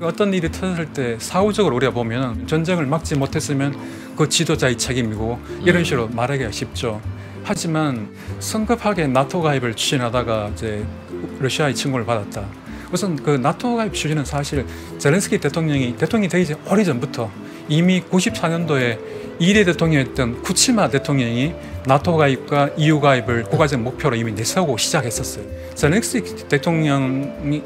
어떤 일이 터졌을 때 사후적으로 우리가 보면 전쟁을 막지 못했으면 그 지도자의 책임이고 이런 식으로 말하기가 쉽죠. 하지만 성급하게 나토 가입을 추진하다가 이제 러시아의 친구를 받았다. 우선 그 나토 가입 추진은 사실 젤렌스키 대통령이 대통령이 되기 전 오래 전부터 이미 94년도에 2대 대통령이었던 쿠치마 대통령이 나토 가입과 EU 가입을 국가적 목표로 이미 내세우고 시작했었어요. 젤렌스키 대통령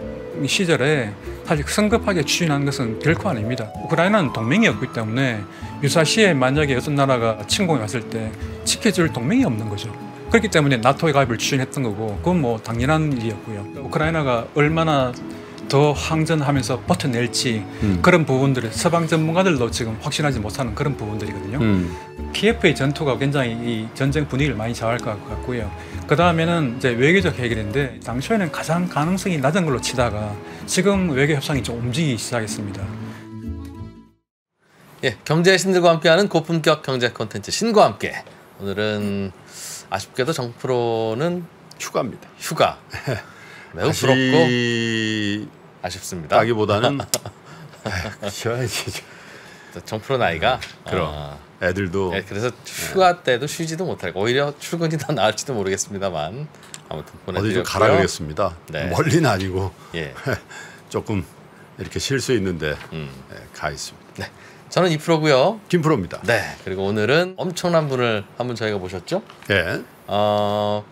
시절에 사실 성급하게 추진한 것은 결코 아닙니다. 우크라이나는 동맹이었기 때문에 유사시에 만약에 어떤 나라가 침공해 왔을 때 지켜줄 동맹이 없는 거죠. 그렇기 때문에 나토에 가입을 추진했던 거고 그건 뭐 당연한 일이었고요. 우크라이나가 얼마나 더 항전하면서 버텨낼지 음. 그런 부분들을 서방 전문가들도 지금 확신하지 못하는 그런 부분들이거든요. 음. 키예프의 전투가 굉장히 이 전쟁 분위기를 많이 좌우할 것 같고요. 그 다음에는 이제 외교적 해결인데 당초에는 가장 가능성이 낮은 걸로 치다가 지금 외교 협상이 좀 움직이기 시작했습니다. 예, 경제 신들과 함께하는 고품격 경제 콘텐츠 신과 함께 오늘은 아쉽게도 정프로는 휴가입니다. 휴가 매우 다시 부럽고 아쉽습니다. 따기보다는 아휴, 쉬어야지. 정프로 나이가 그럼. 아, 애들도 예, 그래서 휴가 때도 쉬지도 못할 오히려 출근이 더 나을지도 모르겠습니다만 아무튼 어디 보내드렸고요. 좀 가라 그러겠습니다. 네. 멀리는 아니고 예, 조금 이렇게 쉴 수 있는데 음. 예, 가 있습니다. 네, 저는 이 프로고요. 김 프로입니다. 네, 그리고 오늘은 엄청난 분을 한 분 저희가 모셨죠. 예. 어,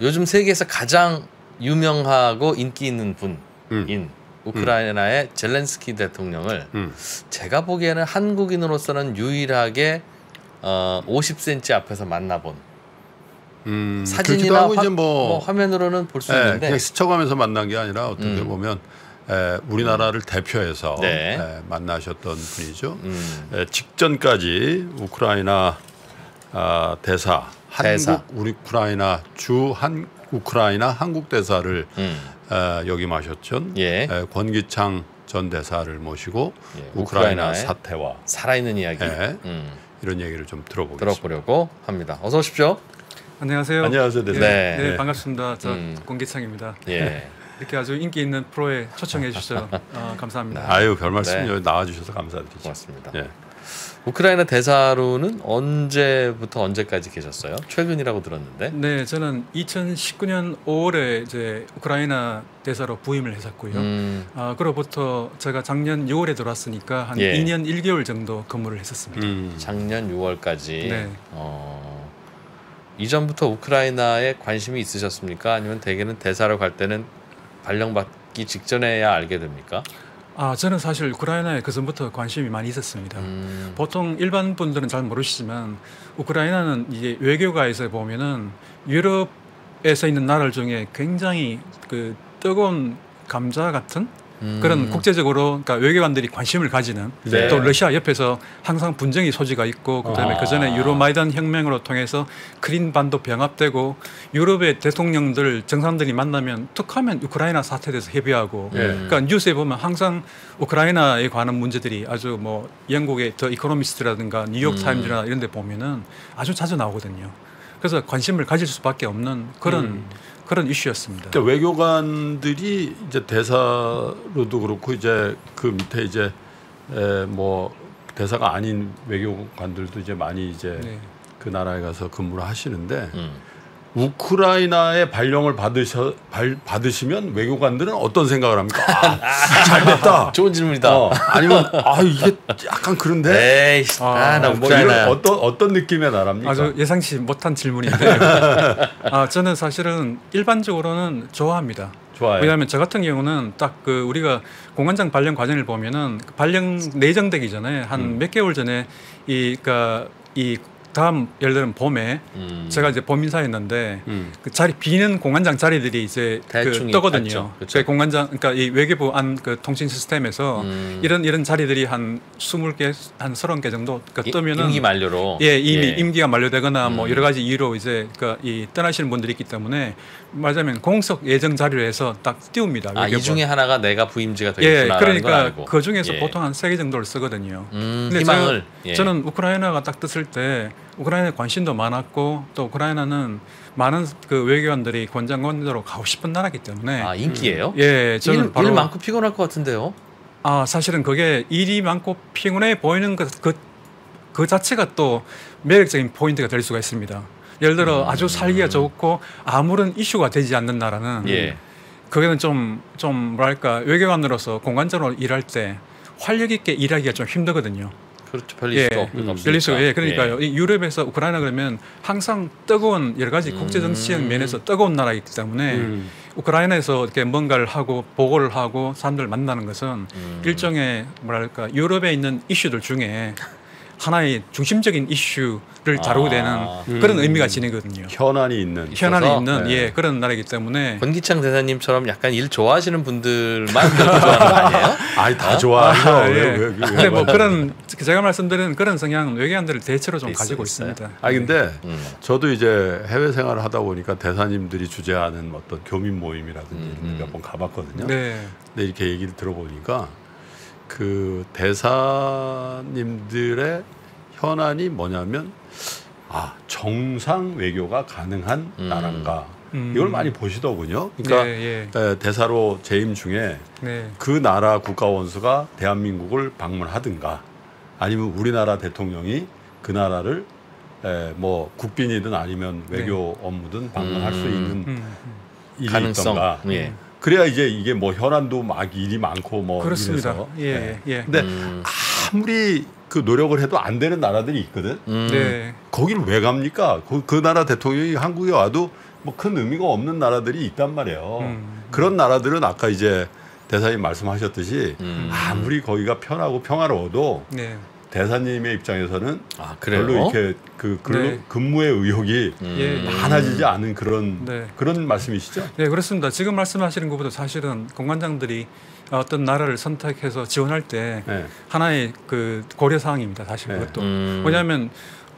요즘 세계에서 가장 유명하고 인기 있는 분인 음. 우크라이나의 젤렌스키 대통령을 음. 제가 보기에는 한국인으로서는 유일하게 어, 50cm 앞에서 만나본 음, 사진이나 화, 뭐, 뭐, 화면으로는 볼수 예, 있는데 그냥 스쳐가면서 만난 게 아니라 어떻게 음. 보면 에, 우리나라를 대표해서 네. 에, 만나셨던 분이죠. 음, 에, 직전까지 우크라이나 아, 대사 대사. 한국 우리 우크라이나 주 한 우크라이나 한국 대사를 음, 에, 역임하셨던 예. 에, 권기창 전 대사를 모시고 예, 우크라이나 사태와 살아있는 이야기 예. 음, 이런 얘기를 좀 들어보겠습니다. 들어보려고 합니다. 어서 오십시오. 안녕하세요. 안녕하세요, 네. 네. 네, 반갑습니다. 저 음. 공기창입니다. 예. 이렇게 아주 인기 있는 프로에 초청해 주셔서 어, 감사합니다. 아유 별 말씀요. 네. 나와주셔서 감사드리죠. 고맙습니다. 예. 우크라이나 대사로는 언제부터 언제까지 계셨어요? 최근이라고 들었는데. 네, 저는 2019년 5월에 이제 우크라이나 대사로 부임을 했었고요. 음, 아, 그로부터 제가 작년 6월에 들어왔으니까 한 예. 2년 1개월 정도 근무를 했었습니다. 음. 작년 6월까지. 네. 어, 이전부터 우크라이나에 관심이 있으셨습니까? 아니면 대개는 대사로 갈 때는 발령받기 직전에야 알게 됩니까? 아, 저는 사실 우크라이나에 그 전부터 관심이 많이 있었습니다. 음, 보통 일반 분들은 잘 모르시지만 우크라이나는 이제 외교가에서 보면은 유럽에서 있는 나라 중에 굉장히 그 뜨거운 감자 같은 음, 그런 국제적으로 그러니까 외교관들이 관심을 가지는 네. 또 러시아 옆에서 항상 분쟁의 소지가 있고 그다음에 아. 그 전에 유로마이단 혁명으로 통해서 크림반도 병합되고 유럽의 대통령들 정상들이 만나면 툭하면 우크라이나 사태에 대해서 협의하고 예. 그러니까 뉴스에 보면 항상 우크라이나에 관한 문제들이 아주 뭐 영국의 더 이코노미스트라든가 뉴욕 타임즈나 이런 데 보면은 아주 자주 나오거든요. 그래서 관심을 가질 수밖에 없는 그런 음. 그런 이슈였습니다. 그러니까 외교관들이 이제 대사로도 그렇고 이제 그 밑에 이제 에, 뭐 대사가 아닌 외교관들도 이제 많이 이제 네. 그 나라에 가서 근무를 하시는데 음. 우크라이나의 발령을 받으셔 발, 받으시면 외교관들은 어떤 생각을 합니까? 아, 잘 됐다. 좋은 질문이다. 어, 아니면 아 이게 약간 그런데 에이, 아, 아, 나뭐 우크라이나. 이런 어떤 어떤 느낌의 나라입니까? 아주 예상치 못한 질문인데 아, 저는 사실은 일반적으로는 좋아합니다. 좋아요. 왜냐하면 저 같은 경우는 딱 그 우리가 공관장 발령 과정을 보면은 그 발령 내정되기 전에 한 음. 몇 개월 전에 이 그러니까 이 다음 예를 들면 봄에 음. 제가 이제 범인사였는데 음. 그 자리 비는 공관장 자리들이 이제 그 떠거든요. 그 공관장 그러니까 이 외교부 안 그 통신 시스템에서 음. 이런 이런 자리들이 한 20개 한 30개 정도 그러니까 이- 뜨면은 임기 만료로. 예, 이미 예. 임기가 만료되거나 뭐 음. 여러 가지 이유로 이제 그이 떠나시는 분들이 있기 때문에 말하자면 공석 예정 자료로 해서 딱 띄웁니다. 아, 이 외교부. 중에 하나가 내가 부임지가 예, 되겠구나라는 걸 그러니까. 그 중에서 예. 보통 한 세 개 정도를 쓰거든요. 음, 근데 희망을 제가- 예. 저는 우크라이나가 딱 떴을 때 우크라이나에 관심도 많았고 또 우크라이나는 많은 그 외교관들이 권장관으로 가고 싶은 나라기 때문에 아 인기예요? 예, 저는 일, 바로 일 많고 피곤할 것 같은데요. 아 사실은 그게 일이 많고 피곤해 보이는 것 그, 그 자체가 또 매력적인 포인트가 될 수가 있습니다. 예를 들어 아주 살기가 좋고 아무런 이슈가 되지 않는 나라는 예. 그게는 좀, 좀 뭐랄까 외교관으로서 공간적으로 일할 때 활력 있게 일하기가 좀 힘들거든요. 그렇죠. 수도 없- 음, 수가 예, 그러니까요. 이 유럽에서 우크라이나 그러면 항상 뜨거운 여러 가지 국제 정치적 음. 면에서 뜨거운 나라이기 때문에 음. 우크라이나에서 이렇게 뭔가를 하고 보고를 하고 사람들 만나는 것은 음. 일종의 뭐랄까 유럽에 있는 이슈들 중에 하나의 중심적인 이슈를 다루게 되는 아. 그런 음. 의미가 지니거든요. 현안이 있는 현안이 있어서? 있는 네. 예 그런 나라이기 때문에 권기창 대사님처럼 약간 일 좋아하시는 분들만 그렇게 좋아하는 거 아니에요? 아이 다 좋아하죠. 아, 왜, 예. 왜, 왜, 근데 뭐 왜. 그런 제가 말씀드리는 그런 성향은 외교관들을 대체로 좀 있어, 가지고 있어요. 있습니다. 아 근데 음. 저도 이제 해외 생활을 하다 보니까 대사님들이 주재하는 어떤 교민 모임이라든지 음, 음. 몇번 가봤거든요. 네. 근데 이렇게 얘기를 들어보니까 그 대사님들의 현안이 뭐냐면 아 정상 외교가 가능한 음. 나라인가 음. 이걸 많이 보시더군요. 그러니까 네, 에, 대사로 재임 중에 예. 네. 그 나라 국가 원수가 대한민국을 방문하든가 아니면 우리나라 대통령이 그 나라를 에, 뭐 국빈이든 아니면 외교 업무든 방문할 수 음. 있는 네. 음, 일이 가능성. 있던가 예. 그래야 이제 이게 뭐 현안도 막 일이 많고 뭐 그렇습니다. 이래서 예, 예, 예. 근데 음. 아무리 그 노력을 해도 안 되는 나라들이 있거든. 음. 네. 거기를 왜 갑니까? 그, 그 나라 대통령이 한국에 와도 뭐 큰 의미가 없는 나라들이 있단 말이에요. 음. 그런 나라들은 아까 이제 대사님 말씀하셨듯이 음. 아무리 거기가 편하고 평화로워도 네. 대사님의 입장에서는 아 그래요? 별로 이렇게 그 근로, 네. 근무의 의욕이 음. 예. 많아지지 않은 그런 네. 그런 말씀이시죠? 네, 그렇습니다. 지금 말씀하시는 것보다 사실은 공관장들이 어떤 나라를 선택해서 지원할 때 네. 하나의 그 고려 사항입니다. 사실 네. 그것도 음. 왜냐하면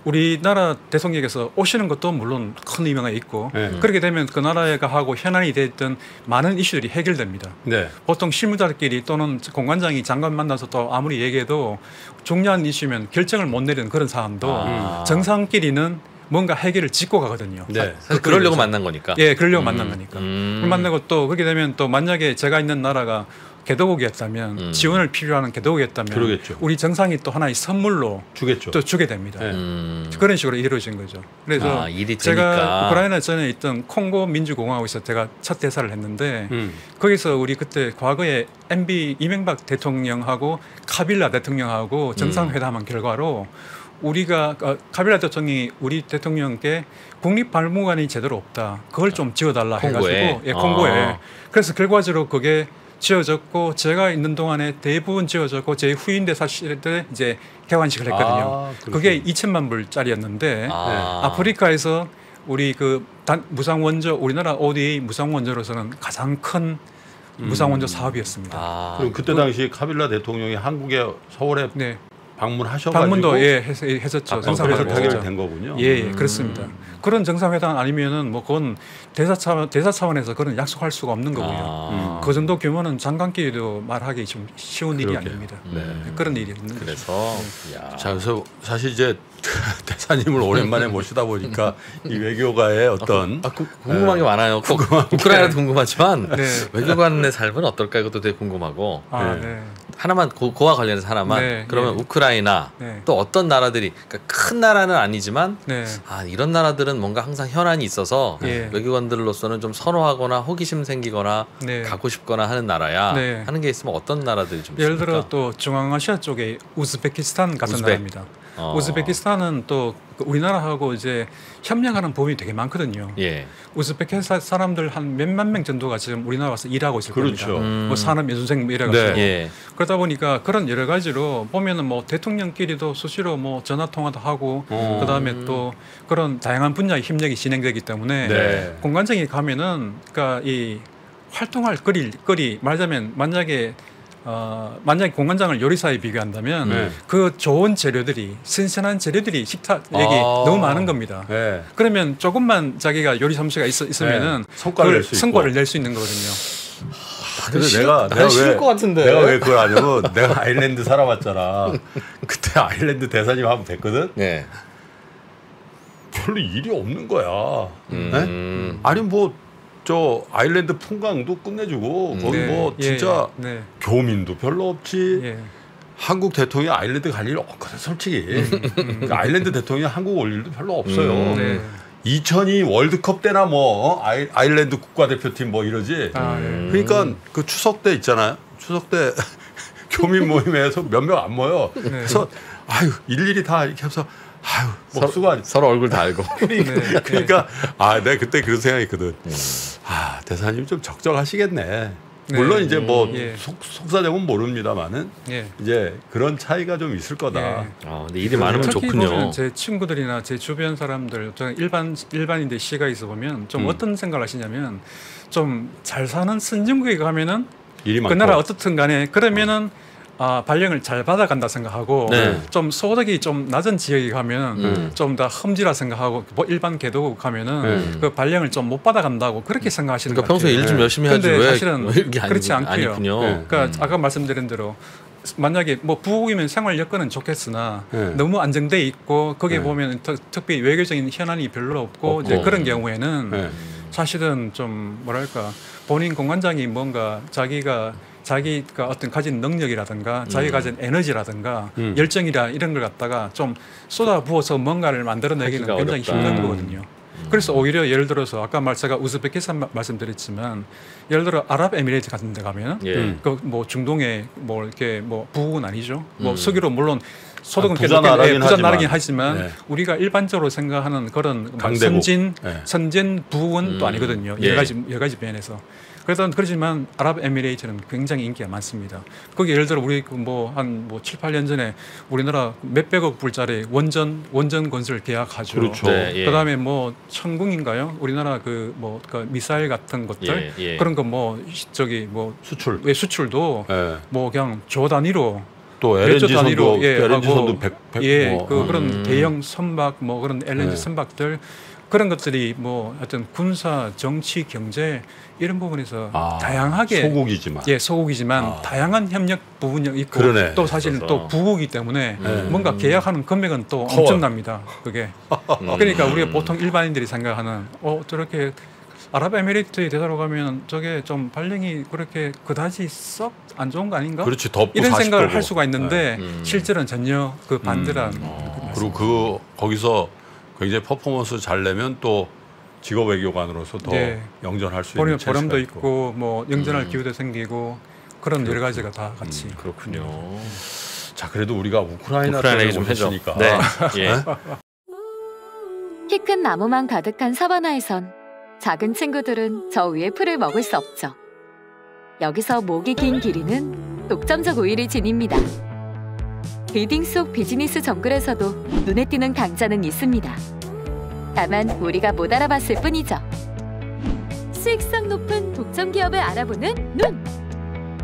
우리나라 대통령께서 오시는 것도 물론 큰 의미가 있고 네. 그렇게 되면 그 나라가 하고 현안이 됐던 많은 이슈들이 해결됩니다. 네. 보통 실무자들끼리 또는 공관장이 장관 만나서 또 아무리 얘기해도 중요한 이슈면 결정을 못 내리는 그런 사안도 아. 정상끼리는 뭔가 해결을 짚고 가거든요. 네. 사실 그러려고 만난 거니까. 예, 그러려고 음. 만난 거니까. 음. 그걸 만나고 또 그렇게 되면 또 만약에 제가 있는 나라가 개도국이었다면 음. 지원을 필요하는 개도국이었다면 그러겠죠. 우리 정상이 또 하나의 선물로 주겠죠. 또 주게 됩니다. 네. 음. 그런 식으로 이루어진 거죠. 그래서 아, 제가. 우크라이나 전에 있던 콩고 민주공화국에서 제가 첫 대사를 했는데 음. 거기서 우리 그때 과거에 MB 이명박 대통령하고 카빌라 대통령하고 음. 정상회담한 결과로 우리가 어, 카빌라 대통령이 우리 대통령께 국립박물관이 제대로 없다. 그걸 좀 지어달라 콩고에? 해가지고 예, 콩고에. 아. 그래서 결과적으로 그게 지어졌고 제가 있는 동안에 대부분 지어졌고 제 후임 대사 시대 때 이제 개관식을 했거든요. 아, 그게 그렇군요. 2천만 불짜리였는데 아. 아프리카에서 우리 그 단, 무상 원조 우리나라 ODA 무상 원조로서는 가장 큰 무상 원조 사업이었습니다. 아. 그럼 그때 당시 카빌라 대통령이 한국에 서울에 네, 방문하셔가지고 방문도 예 했, 했었죠. 아, 정상회담. 타결된 거군요. 예, 예, 음. 그렇습니다. 그런 정상회담 아니면은 뭐 그건 대사 차원 대사 차원에서 그런 약속할 수가 없는 거고요. 아. 그 정도 규모는 장관끼리도 말하기 좀 쉬운 일이 그러게요. 아닙니다. 네. 그런 일이 있는. 그래서 야. 자, 그래서 사실 이제 대사님을 오랜만에 모시다 보니까 이 외교가의 어떤 아, 그, 궁금한 게 많아요. 꼭 우크라이나도 궁금하지만 네. 외교관의 삶은 어떨까 이것도 되게 궁금하고 아, 네. 네. 하나만 고, 그와 관련해서 하나만 네, 그러면 네. 우크라이나 네. 또 어떤 나라들이 그러니까 큰 나라는 아니지만 네. 아 이런 나라들은 뭔가 항상 현안이 있어서 예. 외교관들로서는 좀 선호하거나 호기심 생기거나 네. 가고 싶거나 하는 나라야 네. 하는 게 있으면 어떤 나라들이 좀 예를 있습니까? 들어 또 중앙아시아 쪽에 우즈베키스탄 같은 우즈벡. 나라입니다. 어. 우즈베키스탄은 또그 우리나라하고 이제 협력하는 부분이 되게 많거든요. 예. 우즈베키스탄 사람들 한 몇만 명 정도가 지금 우리나라 와서 일하고 있을 그렇죠. 겁니다. 음. 뭐 산업 뭐 이래가지고 네. 예. 그러다 보니까 그런 여러 가지로 보면은 뭐 대통령끼리도 수시로 뭐 전화 통화도 하고 어. 그다음에 또 그런 다양한 분야의 협력이 진행되기 때문에 네. 공관장에 가면은 그러니까 이 활동할 거리 거리 말하자면 만약에 어 만약에 공관장을 요리사에 비교한다면 네. 그 좋은 재료들이 신선한 재료들이 식탁 여기 아. 너무 많은 겁니다. 네. 그러면 조금만 자기가 요리 솜씨가 있, 있으면은 네. 성과를 낼수 낼수 있는 거거든요. 근데 내가 난 내가 싫을 왜것 같은데. 내가 왜 그걸 아냐면 내가 아일랜드 살아봤잖아. 그때 아일랜드 대사님 하면 됐거든. 예. 별로 일이 없는 거야. 네? 음. 아니 뭐 저 아일랜드 풍광도 끝내주고 음. 거기 네, 뭐 예, 진짜 네, 교민도 별로 없지. 예, 한국 대통령이 아일랜드 갈 일 없거든 솔직히. 그 아일랜드 대통령이 한국 올 일도 별로 없어요. 음. 네. 2002 월드컵 때나 뭐 어? 아이, 아일랜드 국가대표팀 뭐 이러지. 아, 예. 음. 그러니까 그 추석 때 있잖아요. 추석 때 교민 모임에서 몇 명 안 모여. 네. 그래서 아유 일일이 다 이렇게 해서 아유 목수가 서로 얼굴 다 알고. 네, 그러니까 아 내가 그때 그런 생각했거든. 음. 아 대사님 좀 적적하시겠네. 네. 물론 이제 뭐 예. 속, 속사정은 모릅니다만은 예. 이제 그런 차이가 좀 있을 거다. 예. 아, 근데 일이 많으면 특히 좋군요. 보면 제 친구들이나 제 주변 사람들, 저는 일반 일반인들 시가 있어 보면 좀 음. 어떤 생각을 하시냐면 좀 잘 사는 선진국에 가면은 일이 그 많고. 나라 어떻든 간에 그러면은 아 발령을 잘 받아간다 생각하고 네. 좀 소득이 좀 낮은 지역에 가면 음. 좀더 험지라 생각하고 뭐 일반 개도국 가면은 음. 그 발령을 좀 못 받아간다고 그렇게 생각하시는 그러니까 것 평소에. 일좀 네. 열심히 하지 근데 왜 사실은 이게 그렇지 않고요. 네. 그러니까 음. 아까 말씀드린 대로 만약에 뭐 부국이면 생활 여건은 좋겠으나 네. 너무 안정돼 있고 거기에 네. 보면 특, 특별히 외교적인 현안이 별로 없고 없고. 이제 그런 경우에는 네. 사실은 좀 뭐랄까 본인 공관장이 뭔가 자기가 자기가 어떤 가진 능력이라든가 자기가 음. 가진 에너지라든가 음. 열정이라 이런 걸 갖다가 좀 쏟아 부어서 뭔가를 만들어내기는 굉장히 어렵다. 힘든 음. 거거든요. 그래서 오히려 예를 들어서 아까 말 제가 우즈베키스탄 마- 말씀드렸지만 예를 들어 아랍에미레이트 같은 데 가면 예. 음. 그뭐 중동에 뭐 이렇게 뭐 부국은 아니죠. 뭐 음. 석유로 물론 소득은 아, 부자 나라긴 예, 부자 하지만. 나라긴 하지만 네. 우리가 일반적으로 생각하는 그런 뭐 강대국. 선진 네. 선진 부국은 또 음. 아니거든요. 예. 여러 가지 여러 가지 면에서. 그래서 그렇지만 아랍에미레이트는 굉장히 인기가 많습니다. 거기 예를 들어 우리 뭐한뭐 7, 8년 전에 우리나라 몇백억 불짜리 원전 원전 건설 계약하죠. 그렇죠. 네, 예. 그다음에 뭐 천궁인가요? 우리나라 그뭐그 미사일 같은 것들 예, 예. 그런 거 뭐 저기 뭐 수출. 외 수출도 예. 뭐 그냥 조 단위로 또몇 LNG 선도 예, 선도 100, 100 예, 뭐, 그 어. 그런 음. 대형 선박 뭐 그런 LNG 네. 선박들 그런 것들이 뭐 하여튼 군사, 정치, 경제 이런 부분에서 아, 다양하게 소국이지만 예 소국이지만 아. 다양한 협력 부분이 있고 그러네. 또 사실은 그래서. 또 부국이기 때문에 네. 뭔가 계약하는 금액은 또 커요. 엄청납니다. 그게 음. 그러니까 우리가 보통 일반인들이 생각하는 어 저렇게 아랍에미리트에 되돌아 가면 저게 좀 발령이 그렇게 그다지 썩 안 좋은 거 아닌가? 그렇지 덥고 이런 40 생각을. 할 수가 있는데 네. 음. 실제는 전혀 그 반대란 어. 그리고 그 거기서 굉장히 퍼포먼스 잘 내면 또 직업 외교관으로서 더 네. 영전할 수 있는 보람도 있고 뭐 영전할 음. 기회도 생기고 그런 여러 가지가 다 같이 그렇군요. 자 그래도 우리가 우크라이나 우크라이나 좀. 오셨으니까 네. 예. 키큰 나무만 가득한 사바나에선 작은 친구들은 저 위에 풀을 먹을 수 없죠. 여기서 목이 긴 기린은 독점적 우위를 지닙니다. 빌딩 속 비즈니스 정글에서도 눈에 띄는 강자는 있습니다. 다만 우리가 못 알아봤을 뿐이죠. 수익성 높은 독점 기업을 알아보는 눈!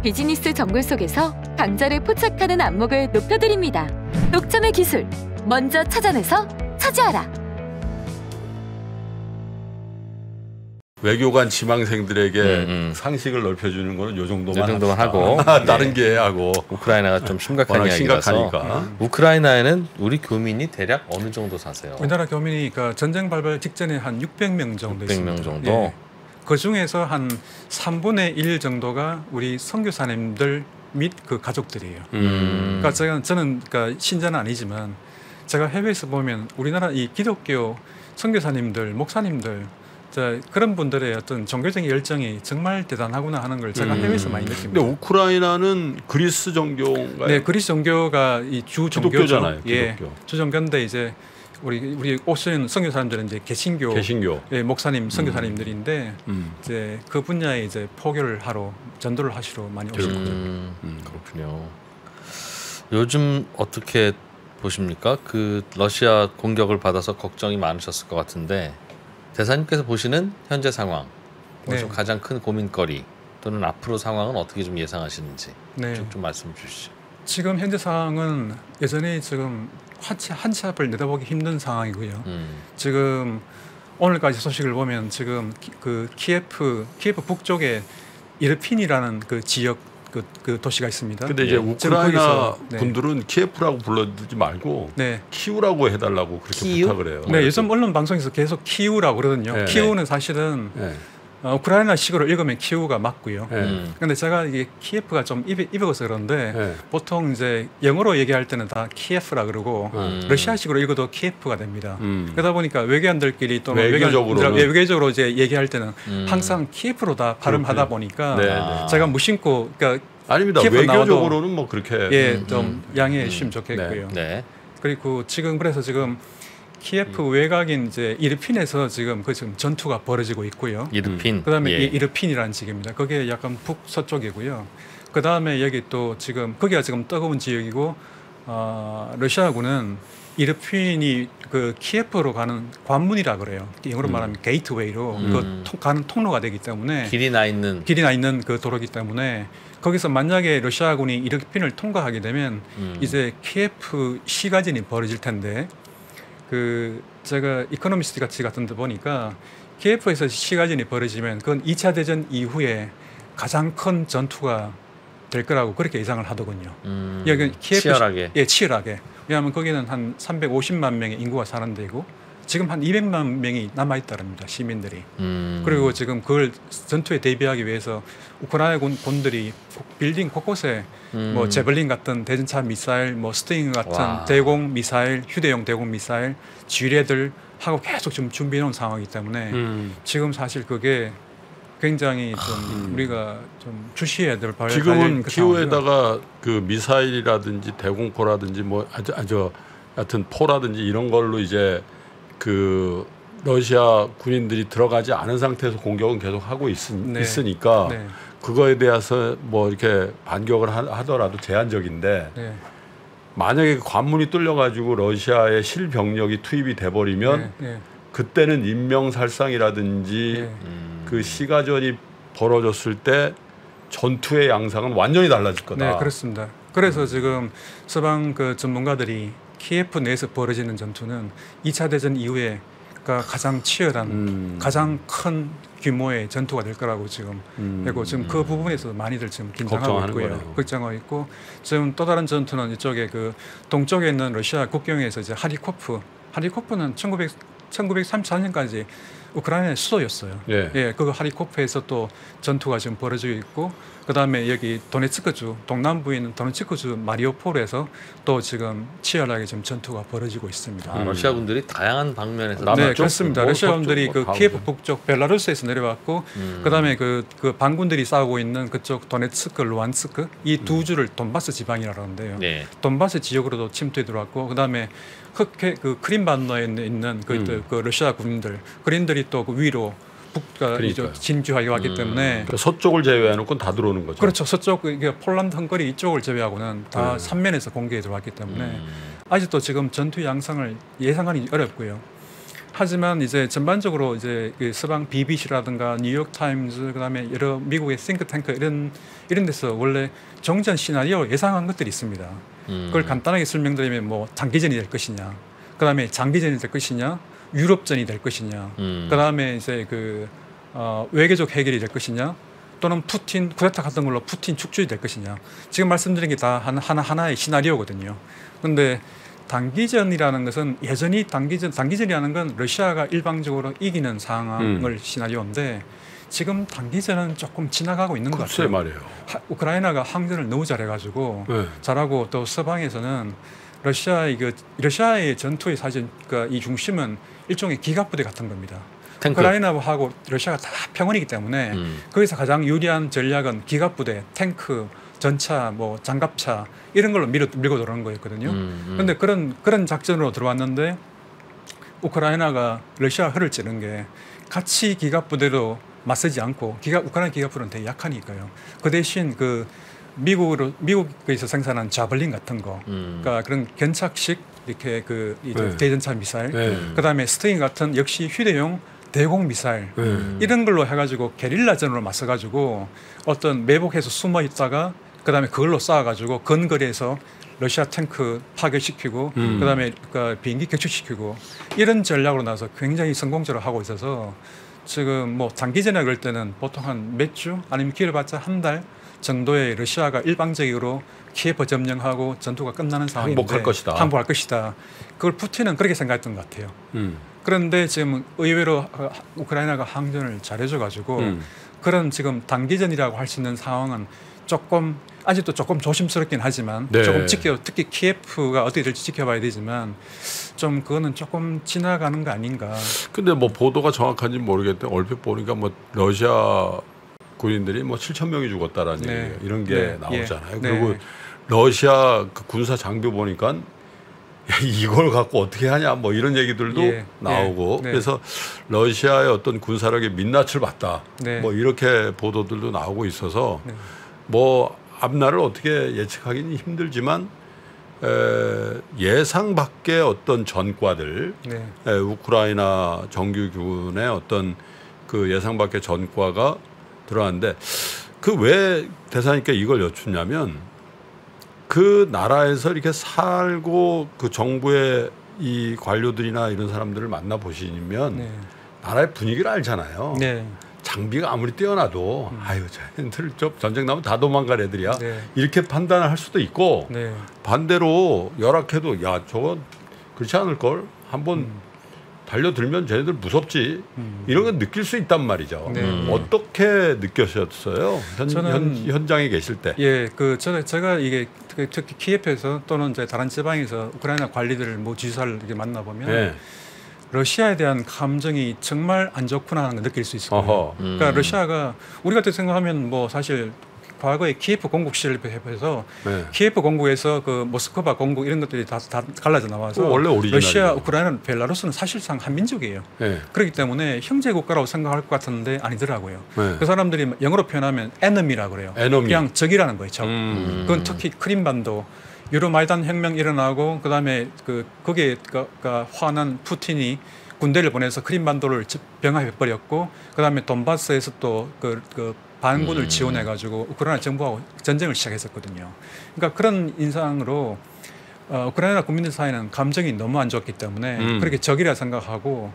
비즈니스 정글 속에서 강자를 포착하는 안목을 높여드립니다. 독점의 기술, 먼저 찾아내서 차지하라! 외교관 지망생들에게 음, 음. 상식을 넓혀주는 거는 요 정도만, 요 정도만. 하고. 다른 네. 게 하고 우크라이나가 좀 심각한 워낙 이야기라서 심각하니까 우크라이나에는 우리 교민이 대략 어느 정도 사세요? 우리나라 교민이 그 전쟁 발발 직전에 한 600명 정도 600명 있습니다. 정도? 예. 그 중에서 한 3분의 1 정도가 우리 선교사님들 및 그 가족들이에요. 음. 그러니까 제가 저는 그러니까 신자는 아니지만 제가 해외에서 보면 우리나라 이 기독교 선교사님들, 목사님들 자, 그런 분들의 어떤 종교적인 열정이 정말 대단하구나 하는 걸 제가 음. 해외에서 많이 근데 느낍니다. 우크라이나는 그리스 정교인가요? 네, 그리스 종교가 이 주 종교죠. 기독교잖아요. 예, 기독교. 주 종교인데 이제 우리 우리 오시는 선교사님들은 이제 개신교, 개신교. 예, 목사님, 선교사님들인데 음. 이제 그 분야에 이제 포교를 하러 전도를 하시러 많이 음, 음. 그렇군요. 요즘 어떻게 보십니까? 그 러시아 공격을 받아서 걱정이 많으셨을 것 같은데 대사님께서 보시는 현재 상황, 뭐 네. 좀 가장 큰 고민거리 또는 앞으로 상황은 어떻게 좀 예상하시는지 네. 쭉좀 말씀 주시죠. 지금 현재 상황은 예전에 지금 한치 한치 앞을 내다보기 힘든 상황이고요. 음, 지금 오늘까지 소식을 보면 지금 키, 그 키예프 키예프 북쪽에 이르핀이라는 그 지역 그, 그 도시가 있습니다. 근데 이제 예. 우크라이나 네. 분들은 키예프라고 불러주지 말고 네. 키우라고 해달라고 그렇게 키우? 부탁을 해요. 네, 요즘 언론 방송에서 계속 키우라고 그러거든요. 네, 키우는 사실은 네. 어, 우크라이나식으로 읽으면 키우가 맞고요. 예. 음. 제가 이게 키예프가 좀 입에 입어서 그런데 예. 보통 이제 영어로 얘기할 때는 다 키예프라 그러고 음. 러시아식으로 읽어도 키예프가 됩니다. 음. 그러다 보니까 외교관들끼리 또는 외교적으로는- 외교관- 외교적으로 이제 얘기할 때는 음. 항상 키예프로 다 발음하다 보니까 네, 네. 제가 무심코 그러니까 아닙니다. 외교적으로는 뭐 그렇게 예, 음, 좀 음. 양해해 음. 주시면 좋겠고요. 네. 그리고 지금 그래서 지금 키예프 외곽인 이제 이르핀에서 지금 그 지금 전투가 벌어지고 있고요. 이르핀. 그다음에 예. 이 이르핀이라는 지역입니다. 그게 약간 북서쪽이고요. 그다음에 여기 또 지금 거기가 지금 뜨거운 지역이고 어, 러시아군은 이르핀이 그 키예프로 가는 관문이라 그래요. 영어로 음. 말하면 gateway로 음. 그 통- 가는 통로가 되기 때문에 길이 나 있는. 길이 나 있는 그 도로기 때문에 거기서 만약에 러시아군이 이르핀을 통과하게 되면 음. 이제 키예프 시가전이 벌어질 텐데 그 제가 이코노미스트 같이 같은 데 보니까 키예프에서 시가전이 벌어지면 그건 2차 대전 이후에 가장 큰 전투가 될 거라고 그렇게 예상을 하더군요. 음. 여기 키예프 치열하게. 예, 치열하게. 왜냐하면 거기는 한 350만 명의 인구가 사는 데고 지금 한 200만 명이 남아 있다랍니다. 시민들이. 음. 그리고 지금 그걸 전투에 대비하기 위해서 우크라이나 군, 군들이 빌딩 곳곳에 음. 뭐 제블린 같은 대전차 미사일, 뭐 스팅어 같은 와. 대공 미사일, 휴대용 대공 미사일, 지뢰들 하고 계속 지금 준비해 놓은 상황이기 때문에 음. 지금 사실 그게 굉장히 좀 우리가 좀 주시해야 될 발- 지금은 그. 키우에다가 그 미사일이라든지 대공포라든지 뭐 아주 아주 같은 포라든지 이런 걸로 이제 그 러시아 군인들이 들어가지 않은 상태에서 공격은 계속 하고 있, 네. 있으니까 네, 그거에 대해서 뭐 이렇게 반격을 하, 하더라도 제한적인데 네, 만약에 그 관문이 뚫려가지고 러시아의 실병력이 투입이 돼버리면 네, 네, 그때는 인명살상이라든지 네. 음. 그 시가전이 벌어졌을 때 전투의 양상은 완전히 달라질 거다. 네, 그렇습니다. 그래서 지금 서방 그 전문가들이 키예프 내에서 벌어지는 전투는 2차 대전 이후에 가 가장 치열한 음. 가장 큰 규모의 전투가 될 거라고 지금 음. 되고 지금 그 부분에서 많이들 지금 긴장하고 있고요. 거네요. 걱정하고 있고 지금 또 다른 전투는 이쪽에 그 동쪽에 있는 러시아 국경에서 이제 하리코프 하리코프는 1900 1934년까지 우크라이나의 수도였어요. 예. 예, 그 하리코프에서 또 전투가 지금 벌어지고 있고 그다음에 여기 도네츠크주 동남부에 있는 도네츠크주 마리우폴에서 또 지금 치열하게 지금 전투가 벌어지고 있습니다. 아, 러시아 군들이 다양한 방면에서 남쪽, 네, 그렇습니다. 뭐 러시아 군들이 서쪽 그뭐 키예프 다 북쪽 벨라루스에서 내려왔고 음. 그다음에 그, 그 반군들이 싸우고 있는 그쪽 도네츠크, 루한스크 이 음. 두 주를 돈바스 지방이라고 하는데요. 네. 돈바스 지역으로도 침투해 들어왔고 그다음에 흑해 그 크림 반도에 있는 그, 음. 그 러시아 군인들 그린들이 또 그 위로 북가 그러니까요. 진주하게 왔기 음. 때문에 그러니까 서쪽을 제외해놓고 다 들어오는 거죠. 그렇죠. 서쪽 이게 폴란드 헝가리 이쪽을 제외하고는 다 네. 삼면에서 공격에 들어왔기 때문에 음. 아직도 지금 전투 양상을 예상하기 어렵고요. 하지만 이제 전반적으로 이제 그 서방 BBC라든가 뉴욕 타임즈 그다음에 여러 미국의 싱크탱크 이런 이런 데서 원래 정전 시나리오 예상한 것들이 있습니다. 음. 그걸 간단하게 설명드리면 뭐 단기전이 될 것이냐, 그다음에 장기전이 될 것이냐, 유럽전이 될 것이냐, 음. 그다음에 이제 그 어, 외교적 해결이 될 것이냐, 또는 푸틴 쿠데타 같은 걸로 푸틴 축출이 될 것이냐. 지금 말씀드린 게 다 하나 하나의 시나리오거든요. 근데 단기전이라는 것은 여전히 단기전 단기전이라는 건 러시아가 일방적으로 이기는 상황을 시나리오인데 지금 단기전은 조금 지나가고 있는 것 같아요. 말이에요. 하- 우크라이나가 항전을 너무 잘해가지고 네. 잘하고 또 서방에서는 러시아의 그 러시아의 전투의 사실 그이 중심은 일종의 기갑부대 같은 겁니다. 탱크. 우크라이나하고 러시아가 다 평원이기 때문에 음. 거기서 가장 유리한 전략은 기갑부대, 탱크, 전차, 뭐 장갑차 이런 걸로 밀어 밀고 들어오는 거였거든요. 음, 음. 그런데 그런 그런 작전으로 들어왔는데 우크라이나가 러시아 허를 찌는 게 같이 기갑부대로 맞서지 않고 기갑 우크라이나 기갑부대는 되게 약하니까요. 그 대신 그 미국으로 미국에서 생산한 재블린 같은 거, 음. 그러니까 그런 견착식 이렇게 그 이제 네. 대전차 미사일, 네. 그다음에 스팅어 같은 역시 휴대용 대공 미사일 네. 이런 걸로 해가지고 게릴라전으로 맞서가지고 어떤 매복해서 숨어 있다가 그다음에 그걸로 싸워가지고 근거리에서 러시아 탱크 파괴시키고 음. 그다음에 그 비행기 격추시키고 이런 전략으로 나서 굉장히 성공적으로 하고 있어서 지금 뭐 장기전에 그럴 때는 보통 한 몇 주 아니면 길어봤자 한 달 정도의 러시아가 일방적으로 키예프 점령하고 전투가 끝나는 상황인데 항복할 것이다. 항복할 것이다. 그걸 푸틴은 그렇게 생각했던 것 같아요. 음. 그런데 지금 의외로 어, 우크라이나가 항전을 잘해줘가지고 음. 그런 지금 단기전이라고 할 수 있는 상황은 조금 아직도 조금 조심스럽긴 하지만 네. 조금 지켜 특히 키예프가 어떻게 될지 지켜봐야 되지만 좀 그거는 조금 지나가는 거 아닌가. 근데 뭐 보도가 정확한지 는 모르겠는데 얼핏 보니까 뭐 러시아 군인들이 뭐 7천 명이 죽었다라는 네. 이런 게 네. 나오잖아요. 예. 그리고 네. 러시아 그 군사 장비 보니까 야, 이걸 갖고 어떻게 하냐 뭐 이런 얘기들도 예. 나오고 네. 네. 그래서 러시아의 어떤 군사력의 민낯을 봤다. 네. 뭐 이렇게 보도들도 나오고 있어서 네. 뭐 앞날을 어떻게 예측하기는 힘들지만 에, 예상 밖의 어떤 전과들 네. 에, 우크라이나 정규군의 어떤 그 예상 밖의 전과가 들어왔는데 그 왜 대사님께 이걸 여쭙냐면 그 나라에서 이렇게 살고 그 정부의 이 관료들이나 이런 사람들을 만나 보시면 네. 나라의 분위기를 알잖아요. 네. 장비가 아무리 뛰어나도 아유 쟤들 저 전쟁 나면 다 도망갈 애들이야 네. 이렇게 판단을 할 수도 있고 네. 반대로 열악해도 야 저건 그렇지 않을 걸 한번 음. 달려들면 쟤네들 무섭지 음. 이런 건 느낄 수 있단 말이죠. 네. 음. 어떻게 느끼셨어요? 현, 저는- 현, 현장에 계실 때. 예, 그 제가 제가 이게 특히- 특히 키예프에서 또는 이제 다른 지방에서 우크라이나 관리들을 뭐 지사를 이렇게 만나 보면 네. 러시아에 대한 감정이 정말 안 좋구나 하는 걸 느낄 수 있어요. 어허. 음. 그러니까 러시아가 우리 같은 생각하면 뭐 사실 과거에 키예프 공국 시절에 비해서 네. 키예프 공국에서 그 모스크바 공국 이런 것들이 다, 다 갈라져 나와서 원래. 러시아, 우크라이나, 벨라루스는 사실상 한 민족이에요. 네. 그렇기 때문에 형제 국가라고 생각할 것 같은데 아니더라고요. 네. 그 사람들이 영어로 표현하면 enemy라고 그래요. enemy. 그냥 적이라는 거예요. 적. 음. 그건 특히 크림반도 유로마이단 혁명 일어나고 그다음에 그 거기에 그, 그 화난 푸틴이 군대를 보내서 크림반도를 병합해 버렸고 그다음에 돈바스에서 또그 그 반군을 음. 지원해 가지고 우크라이나 정부하고 전쟁을 시작했었거든요. 그러니까 그런 인상으로 어, 우크라이나 국민들 사이는 감정이 너무 안 좋기 때문에 음. 그렇게 적이라 생각하고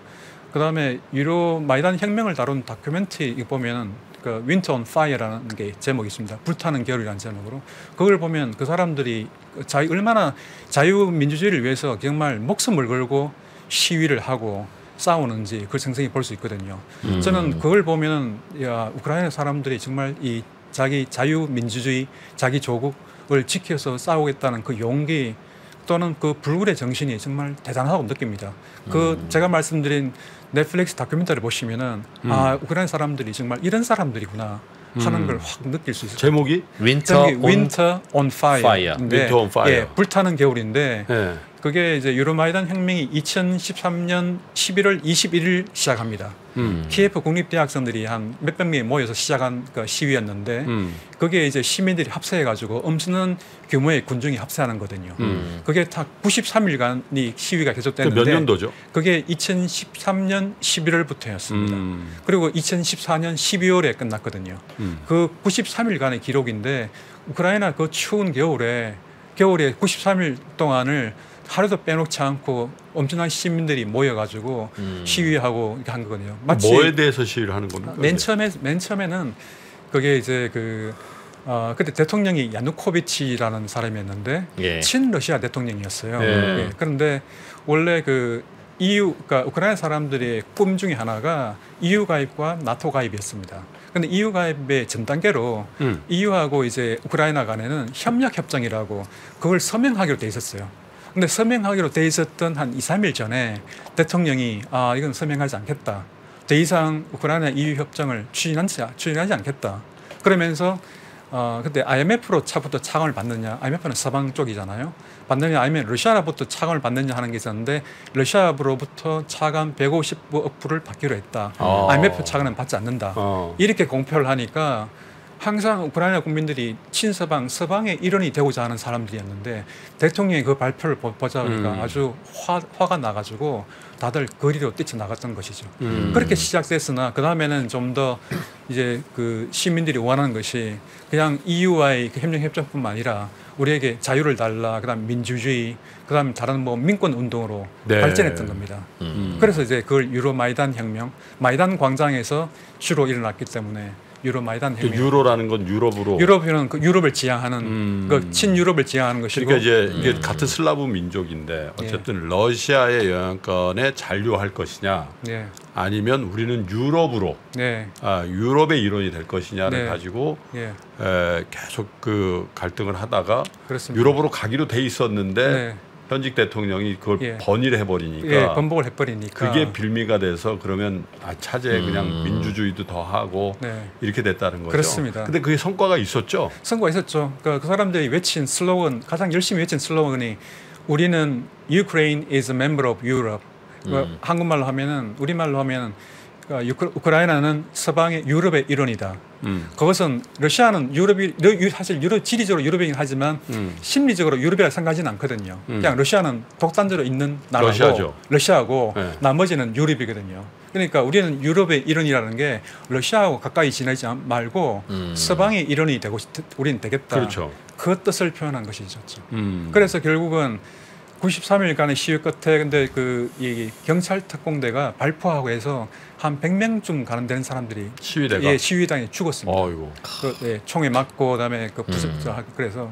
그다음에 유로 마이단 혁명을 다룬 다큐멘터리 이거 보면은 그 Winter on Fire라는 게 제목이 있습니다. 불타는 겨울이라는 제목으로 그걸 보면 그 사람들이 자유 얼마나 자유민주주의를 위해서 정말 목숨을 걸고 시위를 하고 싸우는지 그걸 생생히 볼 수 있거든요. 음. 저는 그걸 보면은 야 우크라이나 사람들이 정말 이 자기 자유민주주의, 자기 조국을 지켜서 싸우겠다는 그 용기 또는 그 불굴의 정신이 정말 대단하다고 느낍니다. 그 음. 제가 말씀드린 넷플릭스 다큐멘터리 보시면은 음. 아 우크라이나 사람들이 정말 이런 사람들이구나 하는 음. 걸확 느낄 수 있어요. 제목이 Winter 제목이 on Winter on Fire. Fire. Winter on Fire. 예, 불타는 겨울인데 네. 그게 이제 유로마이단 혁명이 2013년 11월 21일 시작합니다. 음. 키예프 국립대학생들이 한 몇백 명이 모여서 시작한 그 시위였는데 음. 그게 이제 시민들이 합세해 가지고 엄청난 규모의 군중이 합세하는 거거든요. 음. 그게 다 93일간이 시위가 그몇 계속됐는데 년도죠? 그게 2013년 11월부터였습니다. 음. 그리고 2014년 12월에 끝났거든요. 음. 그 93일간의 기록인데 우크라이나 그 추운 겨울에 겨울에 93일 동안을 하루도 빼놓지 않고 엄청난 시민들이 모여가지고 음. 시위하고 이렇게 한 거거든요. 마치 뭐에 대해서 시위를 하는 겁니까? 맨 처음에 맨 처음에는 그게 이제 그 어, 그때 대통령이 야누코비치라는 사람이었는데 예. 친러시아 대통령이었어요. 예. 예, 그런데 원래 그 EU, 그러니까 우크라이나 사람들의 꿈 중에 하나가 EU 가입과 나토 가입이었습니다. 근데 EU 가입의 전 단계로 음. EU하고 이제 우크라이나 간에는 협력 협정이라고 그걸 서명하기로 돼 있었어요. 근데 서명하기로 돼 있었던 한 2, 3일 전에 대통령이 아, 이건 서명하지 않겠다. 더 이상 우크라이나 EU 협정을 추진하지, 추진하지 않겠다. 그러면서 어, 그때 IMF로 차부터 차관을 받느냐, IMF는 서방 쪽이잖아요. 받느냐, 아니면 러시아로부터 차관을 받느냐 하는 게 있었는데 러시아로부터 차관 150억 불을 받기로 했다. 어. IMF 차관은 받지 않는다. 어. 이렇게 공표를 하니까 항상 우크라이나 국민들이 친서방, 서방의 일원이 되고자 하는 사람들이었는데 대통령이 그 발표를 보- 보자 보니까 음. 아주 화, 화가 나가지고 다들 거리로 뛰쳐나갔던 것이죠. 음. 그렇게 시작됐으나 그 다음에는 좀 더 이제 그 시민들이 원하는 것이 그냥 EU와의 그 협력 협정뿐만 아니라 우리에게 자유를 달라, 그다음 민주주의, 그다음 다른 뭐 민권 운동으로 네. 발전했던 겁니다. 음. 그래서 이제 그걸 유로 마이단 혁명, 마이단 광장에서 주로 일어났기 때문에 유로마이단 그 혁명. 유로라는 건 유럽으로. 유럽은 그 유럽을 지향하는 음. 그 친유럽을 지향하는 것이고 그러니까 이제 이게 음. 같은 슬라브 민족인데 예. 어쨌든 러시아의 영향권에 잔류할 것이냐 네, 아니면 우리는 유럽으로 네, 아, 유럽의 일원이 될 것이냐를 네. 가지고 예, 에, 계속 그 갈등을 하다가 그렇습니다. 유럽으로 가기로 돼 있었는데 네, 현직 대통령이 그걸 예. 번일 해 버리니까 예, 번복을 해버리니까 그게 빌미가 돼서 그러면 아 차제 그냥 음. 민주주의도 더 하고 네. 이렇게 됐다는 거죠. 그렇습니다. 근데 그게 성과가 있었죠. 선거가 있었죠. 그, 그 사람들이 외친 슬로건 가장 열심히 외친 슬로건이 우리는 Ukraine is a member of Europe. 그 음. 한국말로 하면은 우리말로 하면은 그 우크- 우크라이나는 서방의 유럽의 일원이다. 음. 그것은 러시아는 유럽이 사실 유럽 지리적으로 유럽이긴 하지만 음. 심리적으로 유럽이라 생각하지는 않거든요. 음. 그냥 러시아는 독단적으로 있는 나라고 러시아죠. 러시아고 네. 나머지는 유럽이거든요. 그러니까 우리는 유럽의 일원이라는 게 러시아하고 가까이 지내지 않- 말고 음. 서방의 일원이 되고 싶, 우리는 되겠다. 그렇죠. 그 뜻을 표현한 것이죠. 음. 그래서 결국은 93일간의 시위 끝에 근데 그 이 경찰 특공대가 발포하고 해서 한 100명쯤 가는되는 사람들이 시위대가. 예, 시위당에 죽었습니다. 어이고. 그, 예, 총에 맞고 그다음에 그 부스 음. 저- 그래서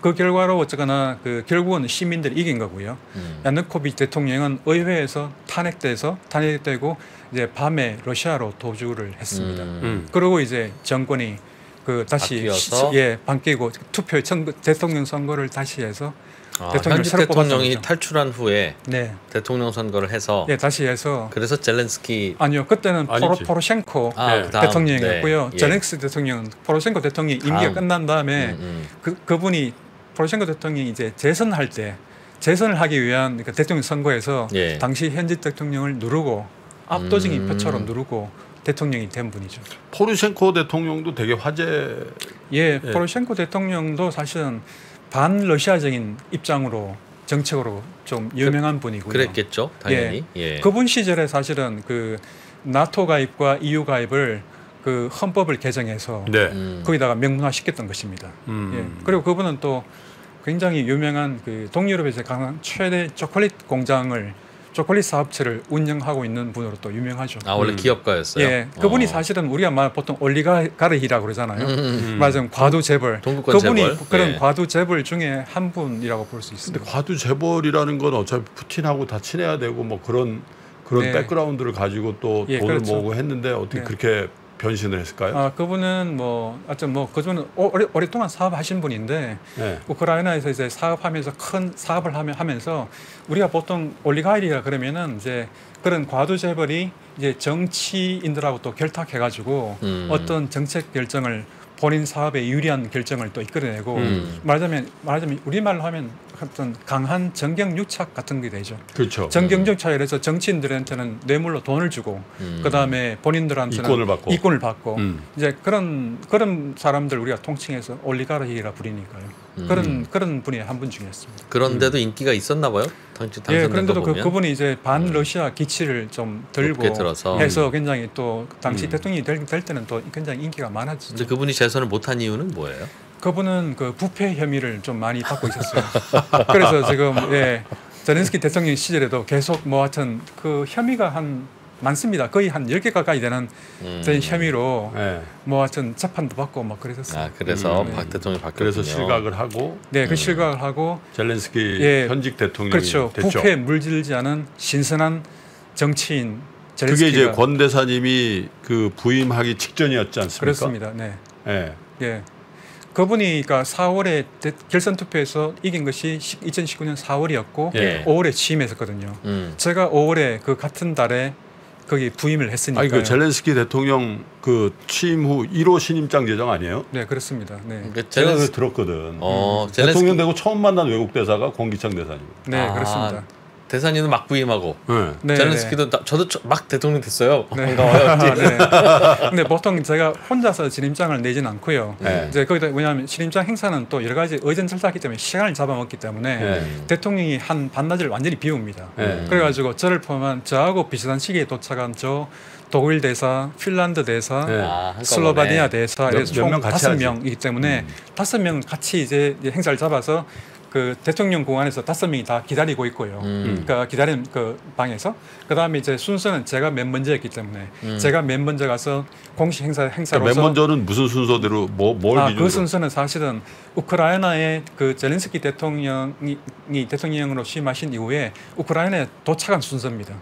그 결과로 어쨌거나 그 결국은 시민들이 이긴 거고요. 음. 야누코비치 대통령은 의회에서 탄핵돼서 탄핵되고 이제 밤에 러시아로 도주를 했습니다. 음. 음. 그리고 이제 정권이 그 다시 바뀌어서? 시- 예 바뀌고 투표 선거, 대통령 선거를 다시 해서 아, 대통령을 현직 새로 대통령이 뽑았습니다. 탈출한 후에 네, 대통령 선거를 해서 예 다시 해서 그래서 젤렌스키 아니요 그때는 포로, 아니지. 포로셴코 아, 네. 그 대통령이었고요. 네, 예. 젤렉스 대통령은 포로셴코 대통령이 임기가 다음. 끝난 다음에 음, 음. 그 그분이 포로셴코 대통령이 이제 재선할 때 재선을 하기 위한 그러니까 대통령 선거에서 예. 당시 현직 대통령을 누르고 압도적인 음. 표차로 누르고 대통령이 된 분이죠. 포르셴코 대통령도 되게 화제. 예, 예. 포로셴코 대통령도 사실은 반 러시아적인 입장으로 정책으로 좀 유명한 분이고요. 그랬겠죠, 당연히. 예. 그분 시절에 사실은 그 나토 가입과 EU 가입을 그 헌법을 개정해서 네. 음. 거기다가 명문화시켰던 것입니다. 음. 예. 그리고 그분은 또 굉장히 유명한 그 동유럽에서 가장 최대 초콜릿 공장을 초콜릿 사업체를 운영하고 있는 분으로 또 유명하죠. 아 원래 음. 기업가였어요. 예, 그분이 어. 사실은 우리가 말 보통 올리가르히라고 그러잖아요. 음, 음. 음. 맞아요. 과도 재벌. 동북권 그분이 재벌. 그런 예. 과도 재벌 중에 한 분이라고 볼수 근데 있습니다. 과도 재벌이라는 건 어차피 푸틴하고 다 친해야 되고 뭐 그런 그런 네. 백그라운드를 가지고 또 예, 돈을 그렇죠. 모으고 했는데 어떻게 네. 그렇게 변신을 했을까요? 아, 그분은 뭐 하여튼 뭐 그분은 오- 오래, 오랫동안 사업하신 분인데 네. 우크라이나에서 이제 사업하면서 큰 사업을 하면서 우리가 보통 올리가이리라 그러면은 이제 그런 과도 재벌이 이제 정치인들하고 또 결탁해가지고 음. 어떤 정책 결정을 본인 사업에 유리한 결정을 또 이끌어내고 음. 말하자면 말하자면 우리말로 하면 어떤 강한 정경 유착 같은 게 되죠. 그렇죠. 정경 유착에 대해서 정치인들한테는 뇌물로 돈을 주고 음. 그 다음에 본인들한테는 이권을 받고. 이권을 받고 음. 이제 그런 그런 사람들 우리가 통칭해서 올리가르히라 부리니까요. 음. 그런 그런 분이 한 분 중이었습니다. 그런데도 인기가 있었나 봐요. 당시 예, 그런데도 그. 그분이 이제 반 음. 러시아 기치를 좀 들고. 해서 굉장히 또 당시 음. 대통령이 될, 될 때는 또 굉장히 인기가 많았죠. 그분이 재선을 못한 이유는 뭐예요? 그분은 그 부패 혐의를 좀 많이 받고 있었어요. 그래서 지금 예, 제렌스키 대통령 시절에도 계속 뭐 하여튼 그 혐의가 한 많습니다. 거의 한 10개 가까이 되는 음. 된 혐의로 네. 뭐 하여튼 재판도 받고 막 그랬었어요. 아 그래서 음. 박 대통령이 바뀌었군요. 그래서 실각을 하고 네, 그 음. 실각을 하고 젤렌스키 예. 현직 대통령이 그렇죠. 됐죠. 부패에 물들지 않은 신선한 정치인 그게 제렌스키가 이제 권 대사님이 그 부임하기 직전이었지 않습니까? 그렇습니다. 네. 예. 예. 그분이 그러니까 4월에 대- 결선 투표에서 이긴 것이 2019년 4월이었고 예. 5월에 취임했었거든요. 음. 제가 5월에 그 같은 달에 거기 부임을 했으니까. 아니 그 젤렌스키 대통령 그 취임 후 1호 신임장 제정 아니에요? 네, 그렇습니다. 네. 그러니까 제가 그 들었거든. 어 음. 대통령 젤렌스키 되고 처음 만난 외국 대사가 권기창 대사님. 네, 아, 그렇습니다. 대사님은 막 부임하고 네. 네, 젤렌스키도 나- 저도 저- 막 대통령 됐어요. 네. 반가워요. 네. 근데 보통 제가 혼자서 진임장을 내지는 않고요. 네. 이제 거기다 왜냐하면 진임장 행사는 또 여러 가지 의전 절차기 때문에 시간을 잡아먹기 때문에 네. 대통령이 한 반나절 완전히 비웁니다. 네. 그래가지고 저를 포함한 저하고 비슷한 시기에 도착한 저 독일 대사, 핀란드 대사, 네. 아. 슬로바니아 대사 몇- 이래서 몇명 총 다섯. 명이기 때문에 음. 다섯 명 같이 이제 행사를 잡아서 그 대통령 공안에서 다섯 명이 다 기다리고 있고요. 음. 그러니까 기다리는 그 방에서 그 다음에 이제 순서는 제가 맨 먼저였기 때문에 음. 제가 맨 먼저 가서 공식 행사 그러니까 행사로서 맨 먼저는 무슨 순서대로 뭐뭘 아, 기준으로 그 순서는 사실은 우크라이나의 그 젤렌스키 대통령이 이 대통령으로 취임하신 이후에 우크라이나에 도착한 순서입니다.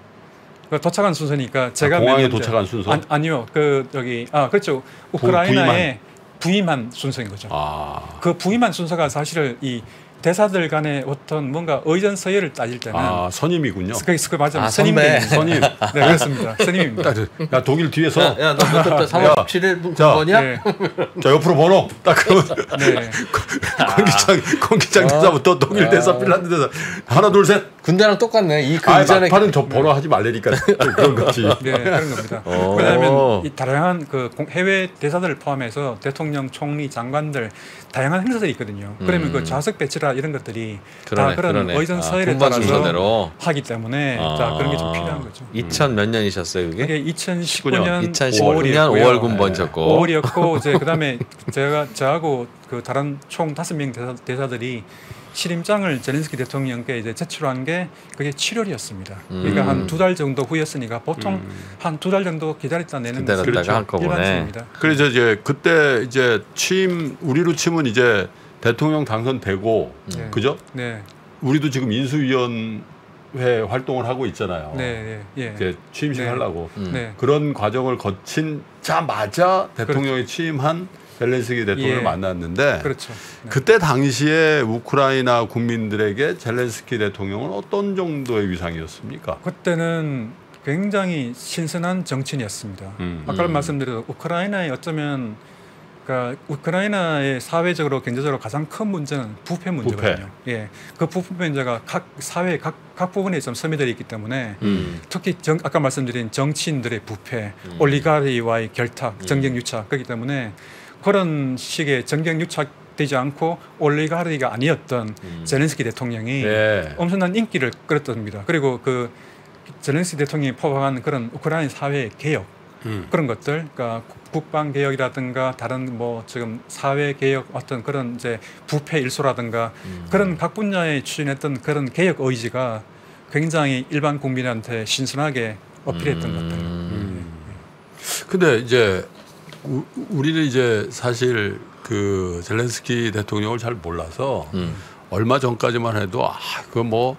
그 도착한 순서니까 제가 아, 맨 공항에 도착한 순서? 아니, 아니요, 그 여기 아 그렇죠. 우크라이나에 부임한 순서인 거죠. 아, 그 부임한 순서가 사실은 이 대사들 간의 어떤 뭔가 의전 서열을 따질 때는 아 선임이군요. 그게 그 맞아 아, 선배. 선임. 네 그렇습니다. 스님입니다. 야 독일 뒤에서 야, 너몇 3월 17일 자. 군번이야? 네, 자 옆으로 번호 딱 그러면 네. 공기장 공기장 대사부터 독일 대사 핀란드 대사 하나 둘 셋. 군대랑 똑같네. 이그 아 이전에 막판은 저 번호 하지 말래니까 그런 거지. 네, 그런 겁니다. 오. 왜냐하면 이 다양한 그 공- 해외 대사들을 포함해서 대통령, 총리, 장관들 다양한 행사들이 있거든요. 그러면 음. 그 좌석 배치라 이런 것들이 그러네, 다 그런 그러네. 의전 아, 서열에 군번 따라서 순서대로. 하기 때문에 아. 자 그런 게 좀 필요한 거죠. 2000 몇 년이셨어요, 그게? 이게 2019년 2019년 5월 군번이셨고. 5월이었고 이제 그다음에 제가 저하고 그 다른 총 다섯 명 대사, 대사들이 실임장을 제렌스키 대통령께 이제 제출한 게 그게 7월이었습니다. 그러니까 음. 한두 달 정도 후였으니까 보통 음. 한두 달 정도 기다렸다 내는 기다렸다가 그렇죠. 한꺼번에. 일반적입니다. 그래서 이제 그때 이제 취임 우리로 치면 이제 대통령 당선되고 네. 그죠? 네, 우리도 지금 인수위원회 활동을 하고 있잖아요. 네, 네, 예, 이제 취임식 네. 하려고 음. 네, 그런 과정을 거친 자마자 대통령이 취임한 젤렌스키 대통령을 예. 만났는데 그렇죠. 네. 그때 당시에 우크라이나 국민들에게 젤렌스키 대통령은 어떤 정도의 위상이었습니까? 그때는 굉장히 신선한 정치인이었습니다. 음. 아까 음. 말씀드린 우크라이나에 어쩌면 그러니까 우크라이나의 사회적으로 경제적으로 가장 큰 문제는 부패 문제거든요. 예, 그 부패 문제가 각 사회 각, 각 부분에 좀 섬유되어 있기 때문에 음. 특히 정, 아까 말씀드린 정치인들의 부패, 음. 올리가리와의 결탁, 음. 정경 유착 그렇기 때문에 그런 식의 정경 유착 되지 않고 올리가리가 아니었던 음. 젤렌스키 대통령이 네. 엄청난 인기를 끌었답니다. 그리고 그 젤렌스키 대통령이 포함한 그런 우크라이나 사회 개혁 음. 그런 것들, 그러니까 국방 개혁이라든가 다른 뭐 지금 사회 개혁 어떤 그런 이제 부패 일소라든가 음. 그런 각 분야에 추진했던 그런 개혁 의지가 굉장히 일반 국민한테 신선하게 어필했던 것 같아요. 음. 근데 이제 우, 우리는 이제 사실 그 젤렌스키 대통령을 잘 몰라서 음. 얼마 전까지만 해도 아, 그 뭐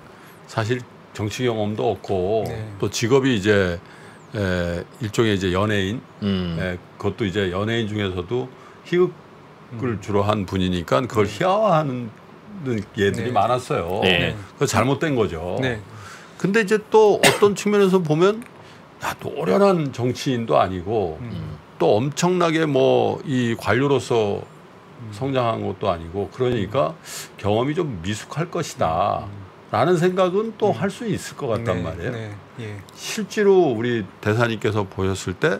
사실 정치 경험도 없고 네. 또 직업이 이제 에, 일종의 이제 연예인, 음. 에, 그것도 이제 연예인 중에서도 희극을 음. 주로 한 분이니까 그걸 희화화하는 예들이 네. 많았어요. 네. 그거 잘못된 거죠. 네, 근데 이제 또 어떤 측면에서 보면 야, 노련한 정치인도 아니고 음. 또 엄청나게 뭐 이 관료로서 성장한 것도 아니고 그러니까 경험이 좀 미숙할 것이다. 라는 생각은 또 할 수 있을 것 같단 네, 말이에요. 네, 예. 실제로 우리 대사님께서 보셨을 때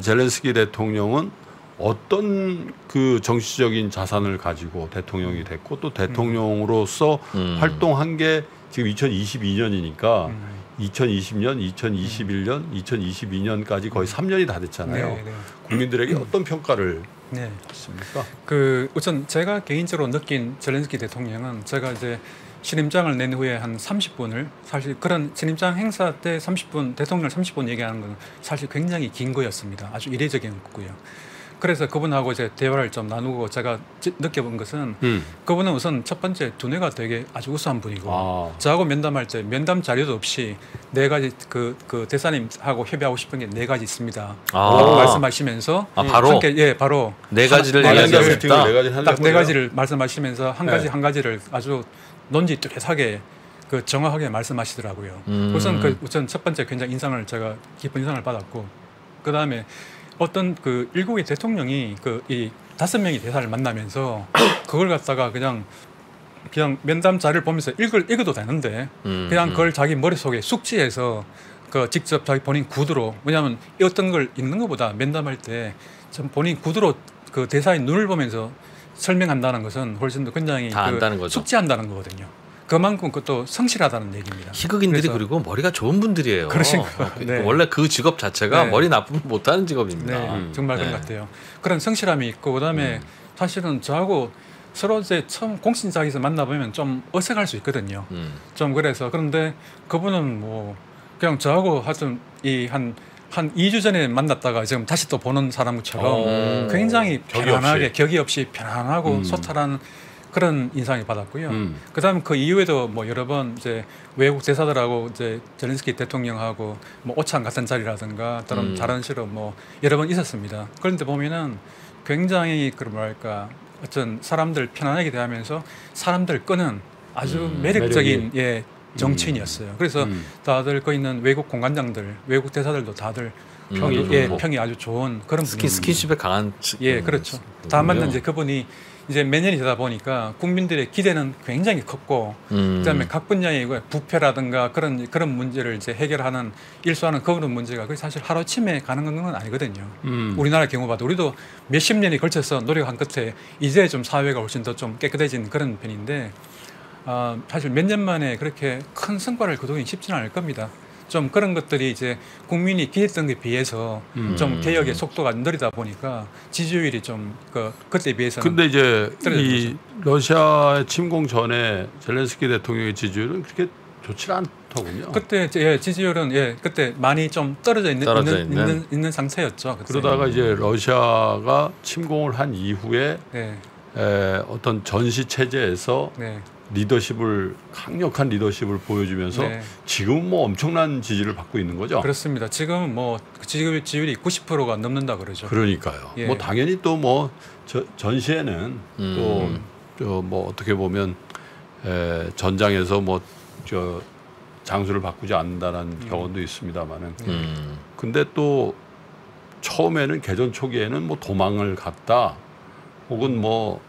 젤렌스키 대통령은 어떤 그 정치적인 자산을 가지고 대통령이 됐고 또 대통령으로서 음. 활동한 게 지금 2022년이니까 음. 2020년, 2021년, 2022년까지 거의 3년이 다 됐잖아요. 네, 네. 국민들에게 어떤 평가를 네. 했습니까? 그 우선 제가 개인적으로 느낀 젤렌스키 대통령은 제가 이제 신임장을 낸 후에 한 30분을 사실 그런 신임장 행사 때 30분 대통령 30분 얘기하는 건 사실 굉장히 긴 거였습니다. 아주 이례적인 거고요. 그래서 그분하고 이제 대화를 좀 나누고 제가 지- 느껴본 것은 음. 그분은 우선 첫 번째 두뇌가 되게 아주 우수한 분이고 아, 저하고 면담할 때 면담 자료도 없이 네 가지 그, 그 대사님하고 협의하고 싶은 게 네 가지 있습니다. 아. 라고 말씀하시면서 아, 바로 함께 예 바로 네 가지를 네, 네 얘기하셨다. 가지 하려고 딱 네? 가지를 말씀하시면서 한 가지 네. 한 가지를 아주 논지 뚜렷하게 그 정확하게 말씀하시더라고요. 음. 우선 그 우선 첫 번째 굉장히 인상을 제가 깊은 인상을 받았고 그 다음에 어떤 그 일국의 대통령이 그 이 다섯 명의 대사를 만나면서 그걸 갖다가 그냥 그냥 면담 자료를 보면서 읽을 읽어도 되는데 음, 그냥 음. 그걸 자기 머릿속에 숙지해서 그 직접 자기 본인 구두로 왜냐하면 이 어떤 걸 읽는 것보다 면담할 때좀 본인 구두로 그 대사의 눈을 보면서 설명한다는 것은 훨씬 더 굉장히 다 그 안다는 거죠. 숙지한다는 거거든요. 그만큼 그것도 성실하다는 얘기입니다. 희극인들이 그리고 머리가 좋은 분들이에요. 그러신가요? 어, 그- 네. 원래 그 직업 자체가 네. 머리 나쁘면 못하는 직업입니다. 네, 음. 정말 네. 그런 것 같아요. 그런 성실함이 있고 그다음에 음. 사실은 저하고 서로 이제 처음 공신장에서 만나보면 좀 어색할 수 있거든요. 음. 좀 그래서 그런데 그분은 뭐 그냥 저하고 하여튼 이한 한 2주 전에 만났다가 지금 다시 또 보는 사람처럼 어. 굉장히 편안하게. 격이 없이 편안하고 음. 소탈한 그런 인상이 받았고요. 음. 그다음에 그 이후에도 뭐 여러 번 이제 외국 대사들하고 이제 젤렌스키 대통령하고 뭐 오찬 같은 자리라든가 또는 음. 다른 식으로 뭐 여러 번 있었습니다. 그런데 보면은 굉장히 그 뭐랄까 어떤 사람들 편안하게 대하면서 사람들 끄는 아주 음, 매력적인 예 정치인이었어요. 그래서 음. 다들 거 있는 외국 공관장들, 외국 대사들도 다들 평이 음. 예, 좋고. 평이 아주 좋은 그런 스키. 스킨십에 강한 치- 예, 음, 그렇죠. 다만 이제 그분이 이제 몇 년이 되다 보니까 국민들의 기대는 굉장히 컸고 음. 그다음에 각 분야의 그 부패라든가 그런 그런 문제를 이제 해결하는 일소하는 그런 문제가 그게 사실 하루 아침에 가는 건 아니거든요. 음. 우리나라 경우 봐도 우리도 몇십 년이 걸쳐서 노력한 끝에 이제 좀 사회가 훨씬 더 좀 깨끗해진 그런 편인데 아, 사실 몇 년 만에 그렇게 큰 성과를 거두기 쉽지는 않을 겁니다. 좀 그런 것들이 이제 국민이 기대했던 것에 비해서 음. 좀 개혁의 속도가 느리다 보니까 지지율이 좀 그 그때에 비해서는 근데 이제 이 러시아 침공 전에 젤렌스키 대통령의 지지율은 그렇게 좋지 않더군요. 그때 예, 지지율은 예 그때 많이 좀 떨어져 있는 떨어져 있는, 있는. 있는, 있는 상태였죠. 그때. 그러다가 이제 러시아가 침공을 한 이후에 네, 에, 어떤 전시 체제에서 네, 리더십을 강력한 리더십을 보여주면서 네. 지금 뭐 엄청난 지지를 받고 있는 거죠. 그렇습니다. 지금은 뭐 지지율 지율이 90%가 넘는다 그러죠. 그러니까요. 예. 뭐 당연히 또 뭐 전시에는 음. 또저뭐 어떻게 보면 에, 전장에서 뭐 저 장수를 바꾸지 않는다는 경험도 있습니다만은 음. 근데 또 처음에는 개전 초기에는 뭐 도망을 갔다 혹은 뭐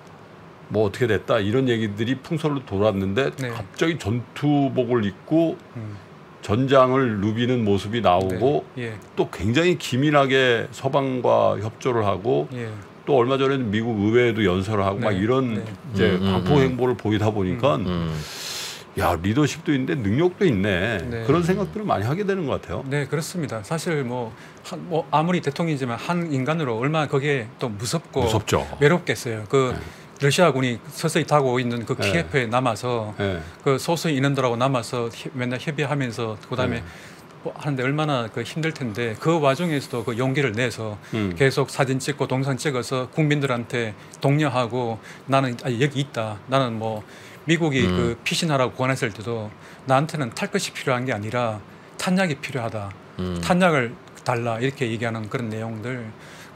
뭐 어떻게 됐다 이런 얘기들이 풍설로 돌았는데 네. 갑자기 전투복을 입고 음, 전장을 누비는 모습이 나오고 네, 또 굉장히 기민하게 서방과 협조를 하고 예, 예, 또 얼마 전에는 미국 의회에도 연설을 하고 네, 막 이런 네. 이제 음, 음, 광풍 음. 행보를 보이다 보니까 음. 야 리더십도 있는데 능력도 있네 네. 그런 생각들을 많이 하게 되는 것 같아요. 네 그렇습니다. 사실 뭐, 한, 뭐 아무리 대통령이지만 한 인간으로 얼마나 거기에 또 무섭고 무섭죠. 외롭겠어요. 그 러시아군이 서서히 타고 있는 그 네. 키예프에 남아서 예. 그 소수 인원들하고 남아서 히- 맨날 협의하면서 그다음에 네. 뭐 하는데 얼마나 그 힘들 텐데 그 와중에서도 그 용기를 내서 음. 계속 사진 찍고 동상 찍어서 국민들한테 독려하고 나는 아, 여기 있다. 나는 뭐 미국이 음. 그 피신하라고 권했을 때도 나한테는 탈 것이 필요한 게 아니라 탄약이 필요하다. 음. 탄약을 달라 이렇게 얘기하는 그런 내용들.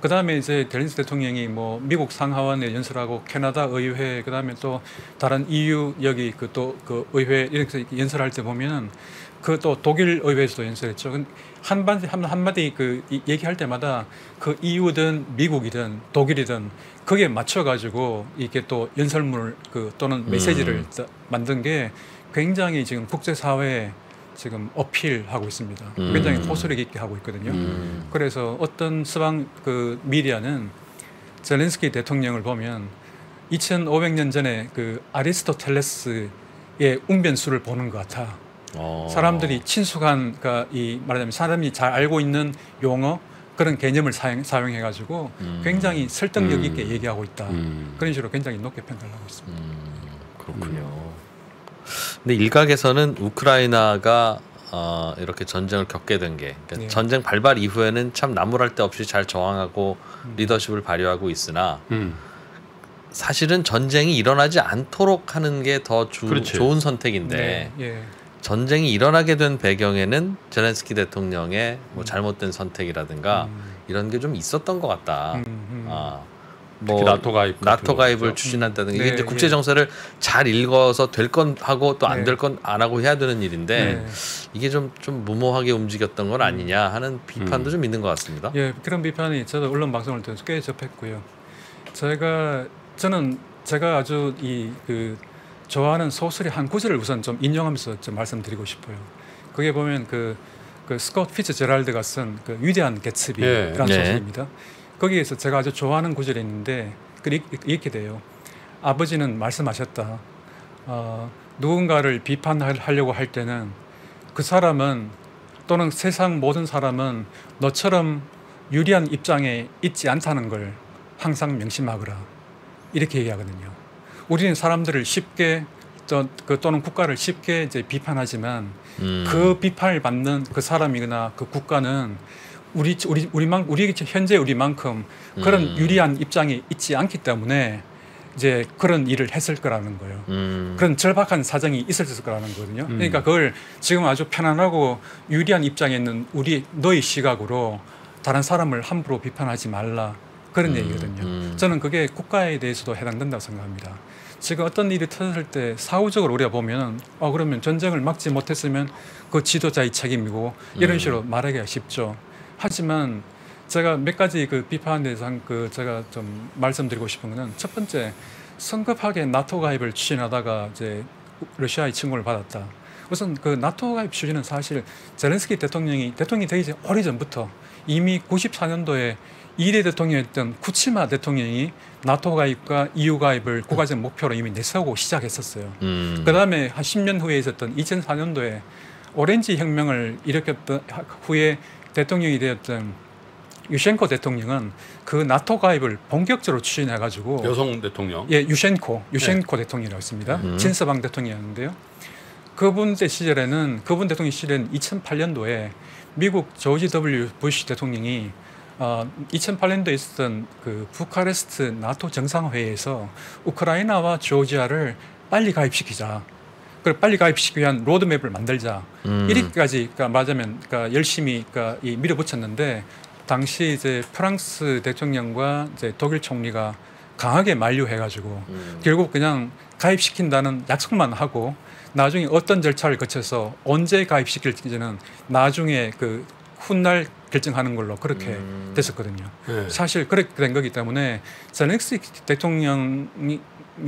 그 다음에 이제 델린스 대통령이 뭐 미국 상하원에 연설하고 캐나다 의회 그 다음에 또 다른 EU 여기 그 또그 의회 이렇게 연설할 때 보면은 그 또 독일 의회에서도 연설했죠. 근- 한마디 한- 한마디 그 이- 얘기할 때마다 그 EU든 미국이든 독일이든 거기에 맞춰 가지고 이렇게 또 연설문을 그 또는 메시지를 음. 자- 만든 게 굉장히 지금 국제 사회에 지금 어필하고 있습니다. 음. 굉장히 호소력 있게 하고 있거든요. 음. 그래서 어떤 서방 그 미디어는 젤렌스키 대통령을 보면 2,500년 전에 그 아리스토텔레스의 웅변수를 보는 것 같아. 어. 사람들이 친숙한 그러니까 이 말하자면 사람이 잘 알고 있는 용어 그런 개념을 사용, 사용해 가지고 음. 굉장히 설득력 음. 있게 얘기하고 있다. 음. 그런 식으로 굉장히 높게 평가를 하고 있습니다. 음, 그렇군요. 근데 일각에서는 우크라이나가 어, 이렇게 전쟁을 겪게 된게 그러니까 예. 전쟁 발발 이후에는 참 나무랄 데 없이 잘 저항하고 리더십을 발휘하고 있으나 음. 사실은 전쟁이 일어나지 않도록 하는 게 더. 좋은 선택인데 네. 예. 전쟁이 일어나게 된 배경에는 젤렌스키 대통령의 뭐 잘못된 선택이라든가 음. 이런 게 좀 있었던 것 같다. 음, 음. 아, 뭐 나토 가입 나토 가입을 거죠. 추진한다든가 네, 이게 이제 예. 국제 정세를 잘 읽어서 될 건 하고 또안 네. 될건 안 하고 해야 되는 일인데 네. 이게 좀좀 무모하게 움직였던 건 아니냐 하는 비판도 음. 좀 있는 것 같습니다. 예, 그런 비판이 저도 언론 방송을 통해서 꽤 접했고요. 제가 저는 제가 아주 이그 좋아하는 소설의 한 구절을 우선 좀 인용하면서 좀 말씀드리고 싶어요. 그게 보면 그, 그 스콧 피츠 제랄드가 쓴 그 위대한 개츠비라는 예. 네. 소설입니다. 거기에서 제가 아주 좋아하는 구절이 있는데 그 이- 이렇게 돼요. 아버지는 말씀하셨다. 어, 누군가를 비판하려고 할 때는 그 사람은 또는 세상 모든 사람은 너처럼 유리한 입장에 있지 않다는 걸 항상 명심하거라. 이렇게 얘기하거든요. 우리는 사람들을 쉽게 또, 그 또는 국가를 쉽게 이제 비판하지만 음. 그 비판을 받는 그 사람이거나 그 국가는 우리 우리 우리만 우리 현재 우리만큼 그런 음. 유리한 입장이 있지 않기 때문에 이제 그런 일을 했을 거라는 거예요. 음. 그런 절박한 사정이 있었을 거라는 거거든요. 음. 그러니까 그걸 지금 아주 편안하고 유리한 입장에 있는 우리 너의 시각으로 다른 사람을 함부로 비판하지 말라 그런 음, 얘기거든요. 음. 저는 그게 국가에 대해서도 해당된다고 생각합니다. 지금 어떤 일이 터졌을 때 사후적으로 우리가 보면 어 그러면 전쟁을 막지 못했으면 그 지도자의 책임이고 이런 음. 식으로 말하기가 쉽죠. 하지만 제가 몇 가지 그 비판에 대해서 한그 제가 좀 말씀드리고 싶은 거는 첫 번째 성급하게 나토 가입을 추진하다가 이제 러시아의 친구를 받았다. 우선 그 나토 가입 추진은 사실 젤렌스키 대통령이 대통령이 되기 전 오래 전부터 이미 94년도에 2대 대통령이었던 쿠치마 대통령이 나토 가입과 EU 가입을 국가적 목표로 이미 내세우고 시작했었어요. 음. 그 다음에 한 10년 후에 있었던 2004년도에 오렌지 혁명을 일으켰던 후에 대통령이 되었던 유셴코 대통령은 그 나토 가입을 본격적으로 추진해 가지고 여성 대통령. 예, 유셴코, 유셴코 대통령이라고 있습니다. 음. 진서방 대통령이었는데요. 그분 때 시절에는 그분 대통령 시절에는 2008년도에 미국 조지 W 부시 대통령이 어, 2008년도에 있었던 그 부카레스트 나토 정상회의에서 우크라이나와 조지아를 빨리 가입시키자. 그걸 빨리 가입시키기 위한 로드맵을 만들자. 음. 이렇게까지 그러니까 말하자면 그러니까 열심히 그러니까 이 밀어붙였는데 당시 이제 프랑스 대통령과 이제 독일 총리가 강하게 만류해가지고 음. 결국 그냥 가입시킨다는 약속만 하고 나중에 어떤 절차를 거쳐서 언제 가입시킬지는 나중에 그 훗날 결정하는 걸로 그렇게 음. 됐었거든요. 네. 사실 그렇게 된 거기 때문에 젤렌스키 대통령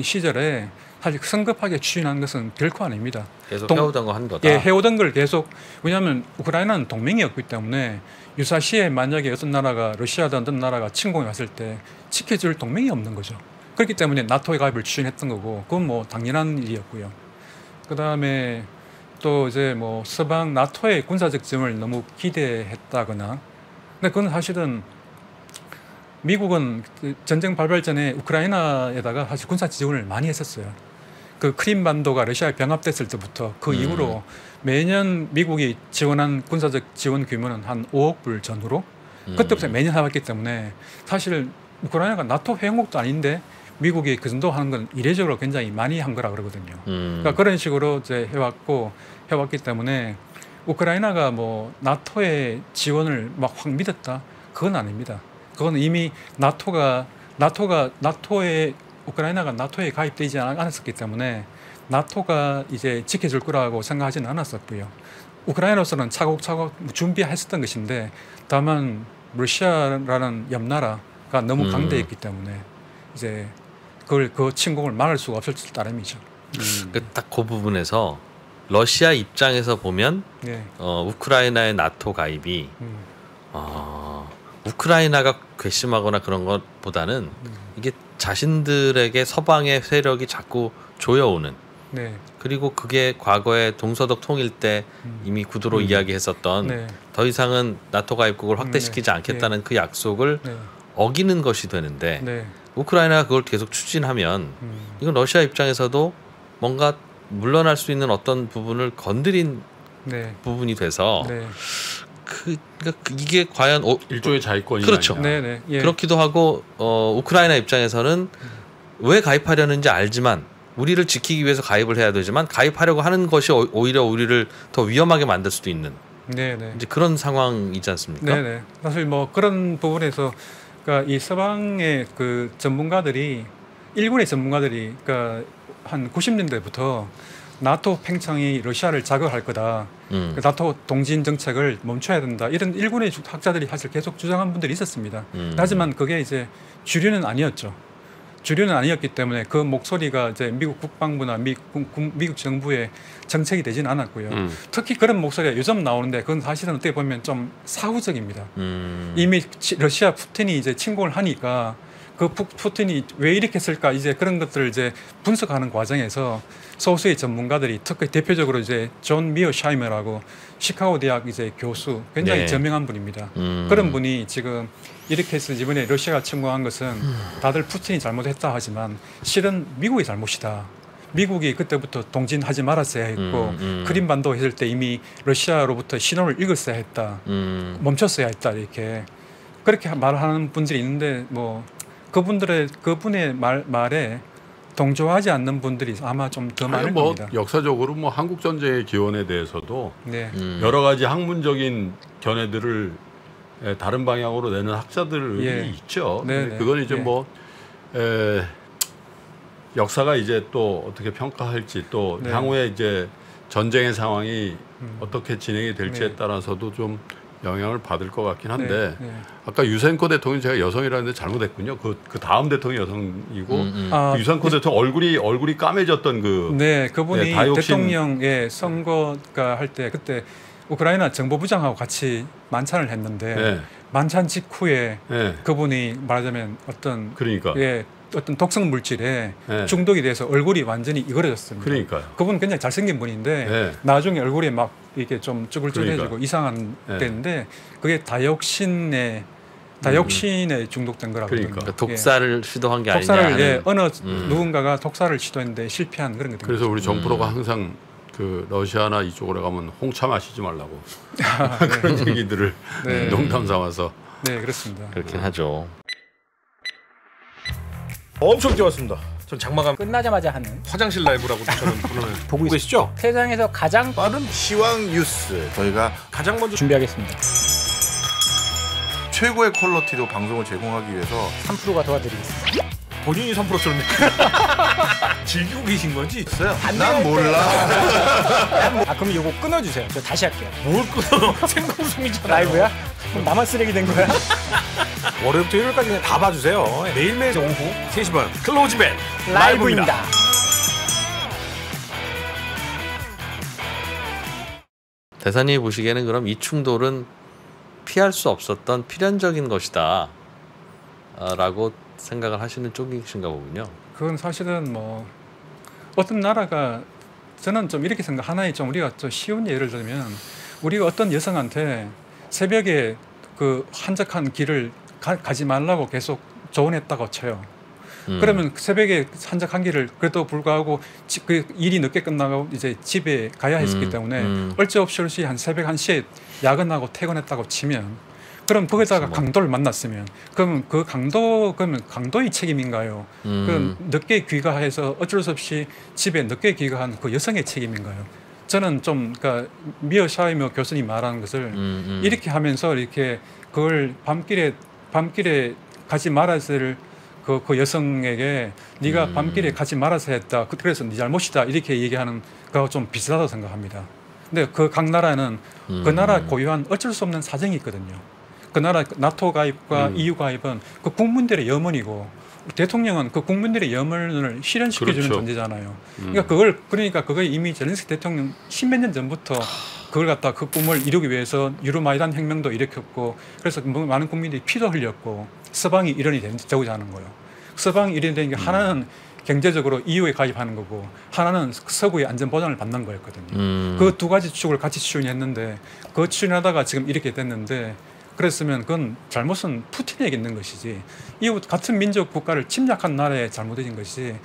시절에 사실 성급하게 추진한 것은 결코 아닙니다. 계속 동- 해오던 거한 거다. 예, 해오던 걸 계속 왜냐하면 우크라이나는 동맹이었기 때문에 유사시에 만약에 어떤 나라가 러시아든 어떤 나라가 침공해 왔을 때 지켜줄 동맹이 없는 거죠. 그렇기 때문에 나토에 가입을 추진했던 거고 그건 뭐 당연한 일이었고요. 그 다음에 또 이제 뭐 서방 나토의 군사적 지원을 너무 기대했다거나 근데 그건 사실은 미국은 그 전쟁 발발 전에 우크라이나에다가 사실 군사 지원을 많이 했었어요. 그 크림반도가 러시아에 병합됐을 때부터 그 음. 이후로 매년 미국이 지원한 군사적 지원 규모는 한 5억 불 전후로 음. 그때부터 매년 해왔기 때문에 사실 우크라이나가 나토 회원국도 아닌데 미국이 그 정도 하는 건 이례적으로 굉장히 많이 한 거라 그러거든요. 음. 그러니까 그런 식으로 이제 해왔고 해왔기 때문에 우크라이나가 뭐 나토의 지원을 막 확 믿었다 그건 아닙니다. 그건 이미 나토가 나토가 나토에 우크라이나가 나토에 가입되지 않- 않았었기 때문에 나토가 이제 지켜줄 거라고 생각하지는 않았었고요. 우크라이나로서는 차곡차곡 준비했었던 것인데 다만 러시아라는 옆나라가 너무 음. 강대했기 때문에 이제 그걸 그 침공을 막을 수가 없었을 따름이죠. 음. 딱그 부분에서 러시아 입장에서 보면 네. 어, 우크라이나의 나토 가입이 음. 어, 우크라이나가 괘씸하거나 그런 것보다는 음. 이게 자신들에게 서방의 세력이 자꾸 조여오는 네. 그리고 그게 과거에 동서독 통일 때 음. 이미 구두로 음. 이야기했었던 네. 더 이상은 나토 가입국을 확대시키지 네. 않겠다는 그 약속을 네. 어기는 것이 되는데 네. 우크라이나가 그걸 계속 추진하면 음. 이건 러시아 입장에서도 뭔가 물러날 수 있는 어떤 부분을 건드린 네. 부분이 돼서 네. 그, 그러니까 그 이게 과연 어, 일종의 자위권이 그렇죠. 네. 네. 예. 그렇기도 하고 어, 우크라이나 입장에서는 왜 가입하려는지 알지만 우리를 지키기 위해서 가입을 해야 되지만 가입하려고 하는 것이 오- 오히려 우리를 더 위험하게 만들 수도 있는 네. 네. 이제 그런 상황이지 않습니까? 네. 네. 사실 뭐 그런 부분에서 그러니까 이 서방의 그 전문가들이 일본의 전문가들이 그러니까 한 90년대부터 나토 팽창이 러시아를 자극할 거다. 음. 그 나토 동진 정책을 멈춰야 된다. 이런 일본의 주- 학자들이 사실 계속 주장한 분들이 있었습니다. 음. 하지만 그게 이제 주류는 아니었죠. 주류는 아니었기 때문에 그 목소리가 이제 미국 국방부나 미, 국- 정부의 정책이 되지는 않았고요. 음. 특히 그런 목소리가 요즘 나오는데 그건 사실은 어떻게 보면 좀 사후적입니다. 음. 이미 치- 러시아 푸틴이 이제 침공을 하니까 그 푸- 푸틴이 왜 이렇게 했을까 이제 그런 것들을 이제 분석하는 과정에서 소수의 전문가들이 특히 대표적으로 이제 존 미어샤이머라고 시카고 대학 이제 교수 굉장히 네. 저명한 분입니다. 음. 그런 분이 지금 이렇게 해서 이번에 러시아가 침공한 것은 다들 푸틴이 잘못했다 하지만 실은 미국의 잘못이다. 미국이 그때부터 동진하지 말았어야 했고 음, 음. 크림반도 했을 때 이미 러시아로부터 신호를 읽었어야 했다. 음. 멈췄어야 했다 이렇게 그렇게 말하는 분들이 있는데 뭐 그분들의 그분의 말 말에 동조하지 않는 분들이 아마 좀 더 많을 뭐 겁니다. 역사적으로 뭐 한국 전쟁의 기원에 대해서도 네, 음. 여러 가지 학문적인 견해들을 에, 다른 방향으로 내는 학자들이 예. 있죠. 네, 근데 네. 그건 이제 예. 뭐 에, 역사가 이제 또 어떻게 평가할지 또 네. 향후에 이제 전쟁의 상황이 음. 어떻게 진행이 될지에 네. 따라서도 좀 영향을 받을 것 같긴 한데 네, 네. 아까 유센코 대통령 제가 여성이라는데 잘못했군요. 그, 그 다음 대통령이 여성이고 음, 음. 아, 그 유센코 대통령 얼굴이 얼굴이 까매졌던 그 네, 그분이 네, 대통령의 선거가 할 때 그때 우크라이나 정보부장하고 같이 만찬을 했는데 네. 만찬 직후에 네. 그분이 말하자면 어떤 그러니까 예, 어떤 독성 물질에 네. 중독이 돼서 얼굴이 완전히 이거려졌습니다. 그러니까요. 그분 굉장히 잘생긴 분인데 네. 나중에 얼굴이 막 이렇게 좀 쭈글쭈글해지고 그러니까. 이상한 네. 때인데 그게 다이옥신에 다이옥신에 중독된 거라거든요. 그러니까. 그러니까 독사를 시도한 게 예, 아니냐 독사를 예, 어느 음. 누군가가 독사를 시도했는데 실패한 그런 거든요. 그래서 우리 정프로가 음. 항상 그 러시아나 이쪽으로 가면 홍차 마시지 말라고 아, 그런 얘기들을 네. 농담 삼아서 네, 그렇습니다. 그렇긴 하죠. 엄청 뛰었습니다. 전 장마감 끝나자마자 하는 화장실 라이브라고 저는 부르는 보고 있 계시죠? 세상에서 가장 빠른 시황 뉴스 저희가 가장 먼저 준비하겠습니다. 최고의 퀄러티로 방송을 제공하기 위해서 3%가 도와드리겠습니다. 본인이 3%처럼 즐기고 계신 건지 있어요. 안 난. 몰라. 아 그럼 요거 끊어주세요. 저 다시 할게요. 뭘 끊어 생방송이잖아요. 라이브야? 그럼 나만 쓰레기 된 거야? 월요일부터 일요일까지 그냥 다 봐주세요. 매일매일 오후 3시 반 클로즈맨 라이브입니다. 대사님이 보시기에는 그럼 이 충돌은 피할 수 없었던 필연적인 것이다. 아, 라고 생각을 하시는 쪽이신가 보군요. 그건 사실은 뭐 어떤 나라가 저는 좀 이렇게 생각 하나의 좀 우리가 좀 쉬운 예를 들면 우리가 어떤 여성한테 새벽에 그 한적한 길을 가, 가지 말라고 계속 조언했다고 쳐요. 음. 그러면 새벽에 한적한 길을 그래도 불구하고 지- 그 일이 늦게 끝나고 이제 집에 가야 했었기 음, 때문에 음. 얼째 없이 없이 한 새벽 1시에 야근하고 퇴근했다고 치면 그럼 거기다가. 강도를 만났으면 그러면 그 강도 그러면 강도의 책임인가요? 음. 그 늦게 귀가해서 어쩔 수 없이 집에 늦게 귀가한 그 여성의 책임인가요? 저는 좀 그러니까 미어 샤이머 교수님 말하는 것을 음, 음. 이렇게 하면서 이렇게 그걸 밤길에 밤길에 가지 말았을 그, 그 여성에게 네가 음. 밤길에 가지 말아서 했다. 그- 그래서 네 잘못이다. 이렇게 얘기하는 거하고 좀 비슷하다고 생각합니다. 근데 그 각 나라는 그 음. 나라 고유한 어쩔 수 없는 사정이 있거든요. 그 나라 나토 가입과 음. EU 가입은 그 국민들의 염원이고 대통령은 그 국민들의 염원을 실현시켜주는 그렇죠. 존재잖아요. 음. 그러니까 그걸 그러니까 그걸 이미 젤렌스키 대통령 십몇 년 전부터 그걸 갖다 그 꿈을 이루기 위해서 유로마이단 혁명도 일으켰고 그래서 뭐 많은 국민들이 피도 흘렸고 서방이 일원이 된- 되고자 하는 거예요. 서방이 일원이 되는 게 하나는 경제적으로 EU에 가입하는 거고 하나는 서구의 안전 보장을 받는 거였거든요. 음. 그두 가지 축을 같이 추진했는데 그 추진하다가 지금 이렇게 됐는데 그랬으면 그건 잘못은 푸틴에게 있는 것이지 이웃 같은 민족 국가를 침략한 나라의 잘못인 것이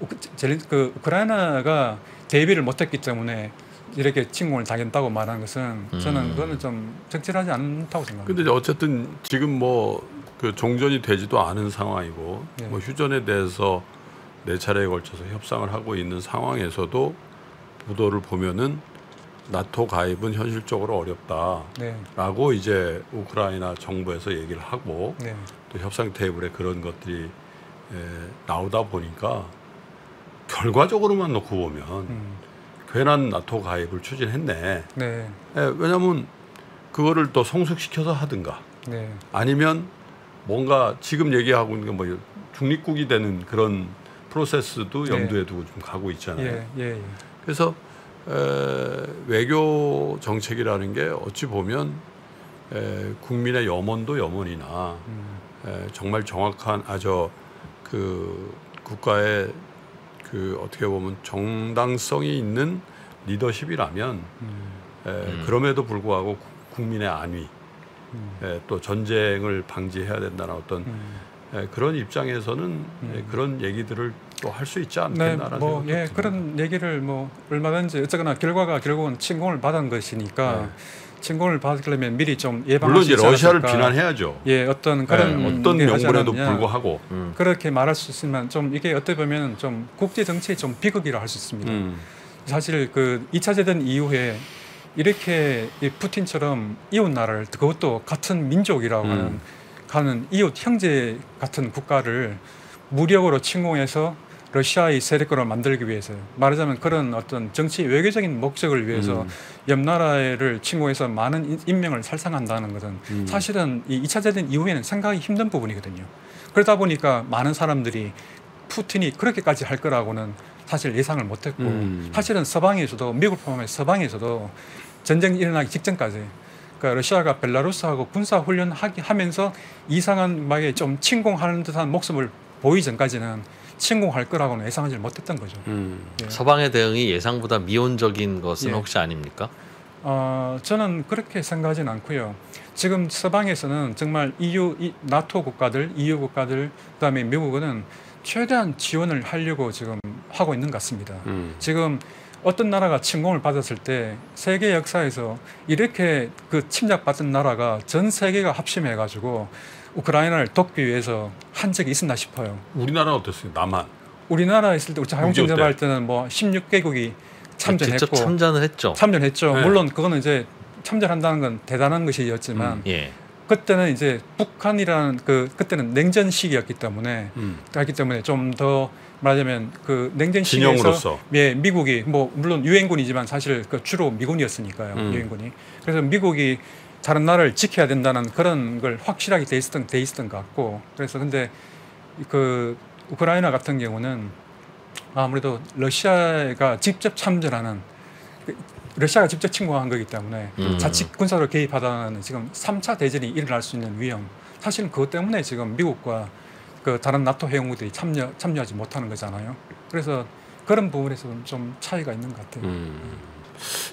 우크- 젤- 그 우크라이나가 대비를 못했기 때문에 이렇게 침공을 당했다고 말하는 것은 저는 음. 그거는 좀 적절하지 않다고 생각합니다. 근데 이제 어쨌든 지금 뭐 그 종전이 되지도 않은 상황이고 네. 뭐 휴전에 대해서 네 차례에 걸쳐서 협상을 하고 있는 상황에서도 보도를 보면은 나토 가입은 현실적으로 어렵다라고 네, 이제 우크라이나 정부에서 얘기를 하고 네, 또 협상 테이블에 그런 것들이 에, 나오다 보니까 결과적으로만 놓고 보면 음, 괜한 나토 가입을 추진했네. 네, 예, 왜냐하면 그거를 또 성숙시켜서 하든가 네, 아니면 뭔가 지금 얘기하고 있는 게뭐 중립국이 되는 그런 프로세스도 네. 염두에 두고 좀 가고 있잖아요. 예, 예, 예. 그래서 에, 외교 정책이라는 게 어찌 보면 에, 국민의 염원도 염원이나 음, 에, 정말 정확한 아저 그 국가의 그 어떻게 보면 정당성이 있는 리더십이라면 에, 그럼에도 불구하고 구- 국민의 안위 에, 또 전쟁을 방지해야 된다는 어떤 에, 그런 입장에서는 에, 그런 얘기들을 또 할 수 있지 네, 않겠나라는 뭐 생각도 예, 듭니다. 그런 얘기를 뭐 얼마든지 어쨌거나 결과가 결국은 침공을 받은 것이니까 침공을 받으려면 미리 좀 예방할 물론 이제 러시아를 않았을까. 비난해야죠. 예, 어떤 그런 예, 어떤 명분에도. 불구하고 음. 그렇게 말할 수 있으면 좀 이게 어떻게 보면 좀 국제 정치의 좀 비극이라 할 수 있습니다. 음, 사실 그 2차 대전 이후에 이렇게 이 푸틴처럼 이웃 나라를 그것도 같은 민족이라고 음. 하는 가는 이웃 형제 같은 국가를 무력으로 침공해서 러시아의 세력권을 만들기 위해서 말하자면 그런 어떤 정치 외교적인 목적을 위해서 음. 옆 나라를 침공해서 많은 인- 인명을 살상한다는 것은 음. 사실은 이 2차 대전 이후에는 생각이 힘든 부분이거든요. 그러다 보니까 많은 사람들이 푸틴이 그렇게까지 할 거라고는 사실 예상을 못했고 음. 사실은 서방에서도 미국 포함해 서방에서도 전쟁 일어나기 직전까지 그러니까 러시아가 벨라루스하고 군사 훈련하기 하면서 이상한 막에 좀 침공하는 듯한 목숨을 보이 전까지는 침공할 거라고는 예상하지 못했던 거죠. 음. 예. 서방의 대응이 예상보다 미온적인 것은 예. 혹시 아닙니까? 어, 저는 그렇게 생각하지는 않고요. 지금 서방에서는 정말 EU, 이 나토 국가들, EU 국가들, 그다음에 미국은 최대한 지원을 하려고 지금 하고 있는 것 같습니다. 음. 지금 어떤 나라가 침공을 받았을 때 세계 역사에서 이렇게 그 침략받은 나라가 전 세계가 합심해 가지고 우크라이나를 돕기 위해서 한 적이 있었나 싶어요. 우리나라는 어땠어요? 남한. 우리나라 있을 때6.25 때. 제발 때는 뭐 16개국이 참전했고 직접 참전을 했죠. 참전했죠. 네. 물론 그거는 이제 참전한다는 건 대단한 것이었지만 예. 그때는 이제 북한이라는 그 그때는 냉전 시기였기 때문에 음. 그렇기 때문에 좀더 말하자면 그 냉전 시기에서. 예 미국이 뭐 물론 유엔군이지만 사실 그 주로 미군이었으니까요 음. 유엔군이 그래서 미국이 다른 나라를 지켜야 된다는 그런 걸 확실하게 돼 있었던 돼 있었던 것 같고 그래서 근데 그 우크라이나 같은 경우는 아무래도 러시아가 직접 참전하는 그 러시아가 직접 침공한 거기 때문에 음. 자칫 군사로 개입하다는 지금 3차 대전이 일어날 수 있는 위험 사실은 그것 때문에 지금 미국과 그 다른 나토 회원국들이 참여 참여하지 못하는 거잖아요. 그래서 그런 부분에서는 좀 차이가 있는 것 같아요. 음.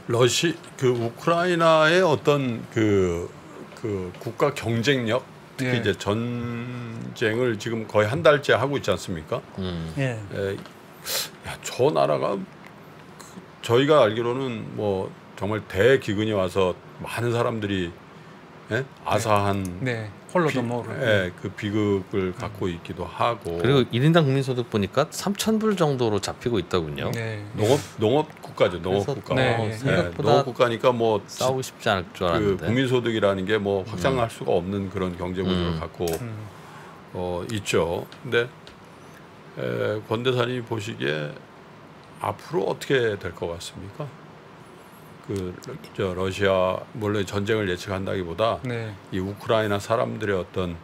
러시 그 우크라이나의 어떤 그, 그 국가 경쟁력 특히 예. 이제 전쟁을 지금 거의 한 달째 하고 있지 않습니까? 음. 예. 에, 야, 저 나라가 그, 저희가 알기로는 뭐 정말 대기근이 와서 많은 사람들이 예? 아사한 네. 홀로도 비, 모르. 예, 그 비극을 갖고 있기도 하고 그리고 1인당 국민소득 보니까 3,000불 정도로 잡히고 있더군요. 네. 농업 농업 국가죠 농업 국가 네. 생각보다 농업 국가니까 뭐 싸우고 싶지 않을 줄그 알았는데. 국민소득이라는 게 뭐 확장할 수가 없는 그런 경제 구조를 음. 갖고 음. 어, 있죠. 근데 에, 권 대사님이 보시기에 앞으로 어떻게 될 것 같습니까? 그 저 러시아 물론 전쟁을 예측한다기보다 네. 이 우크라이나 사람들의 어떤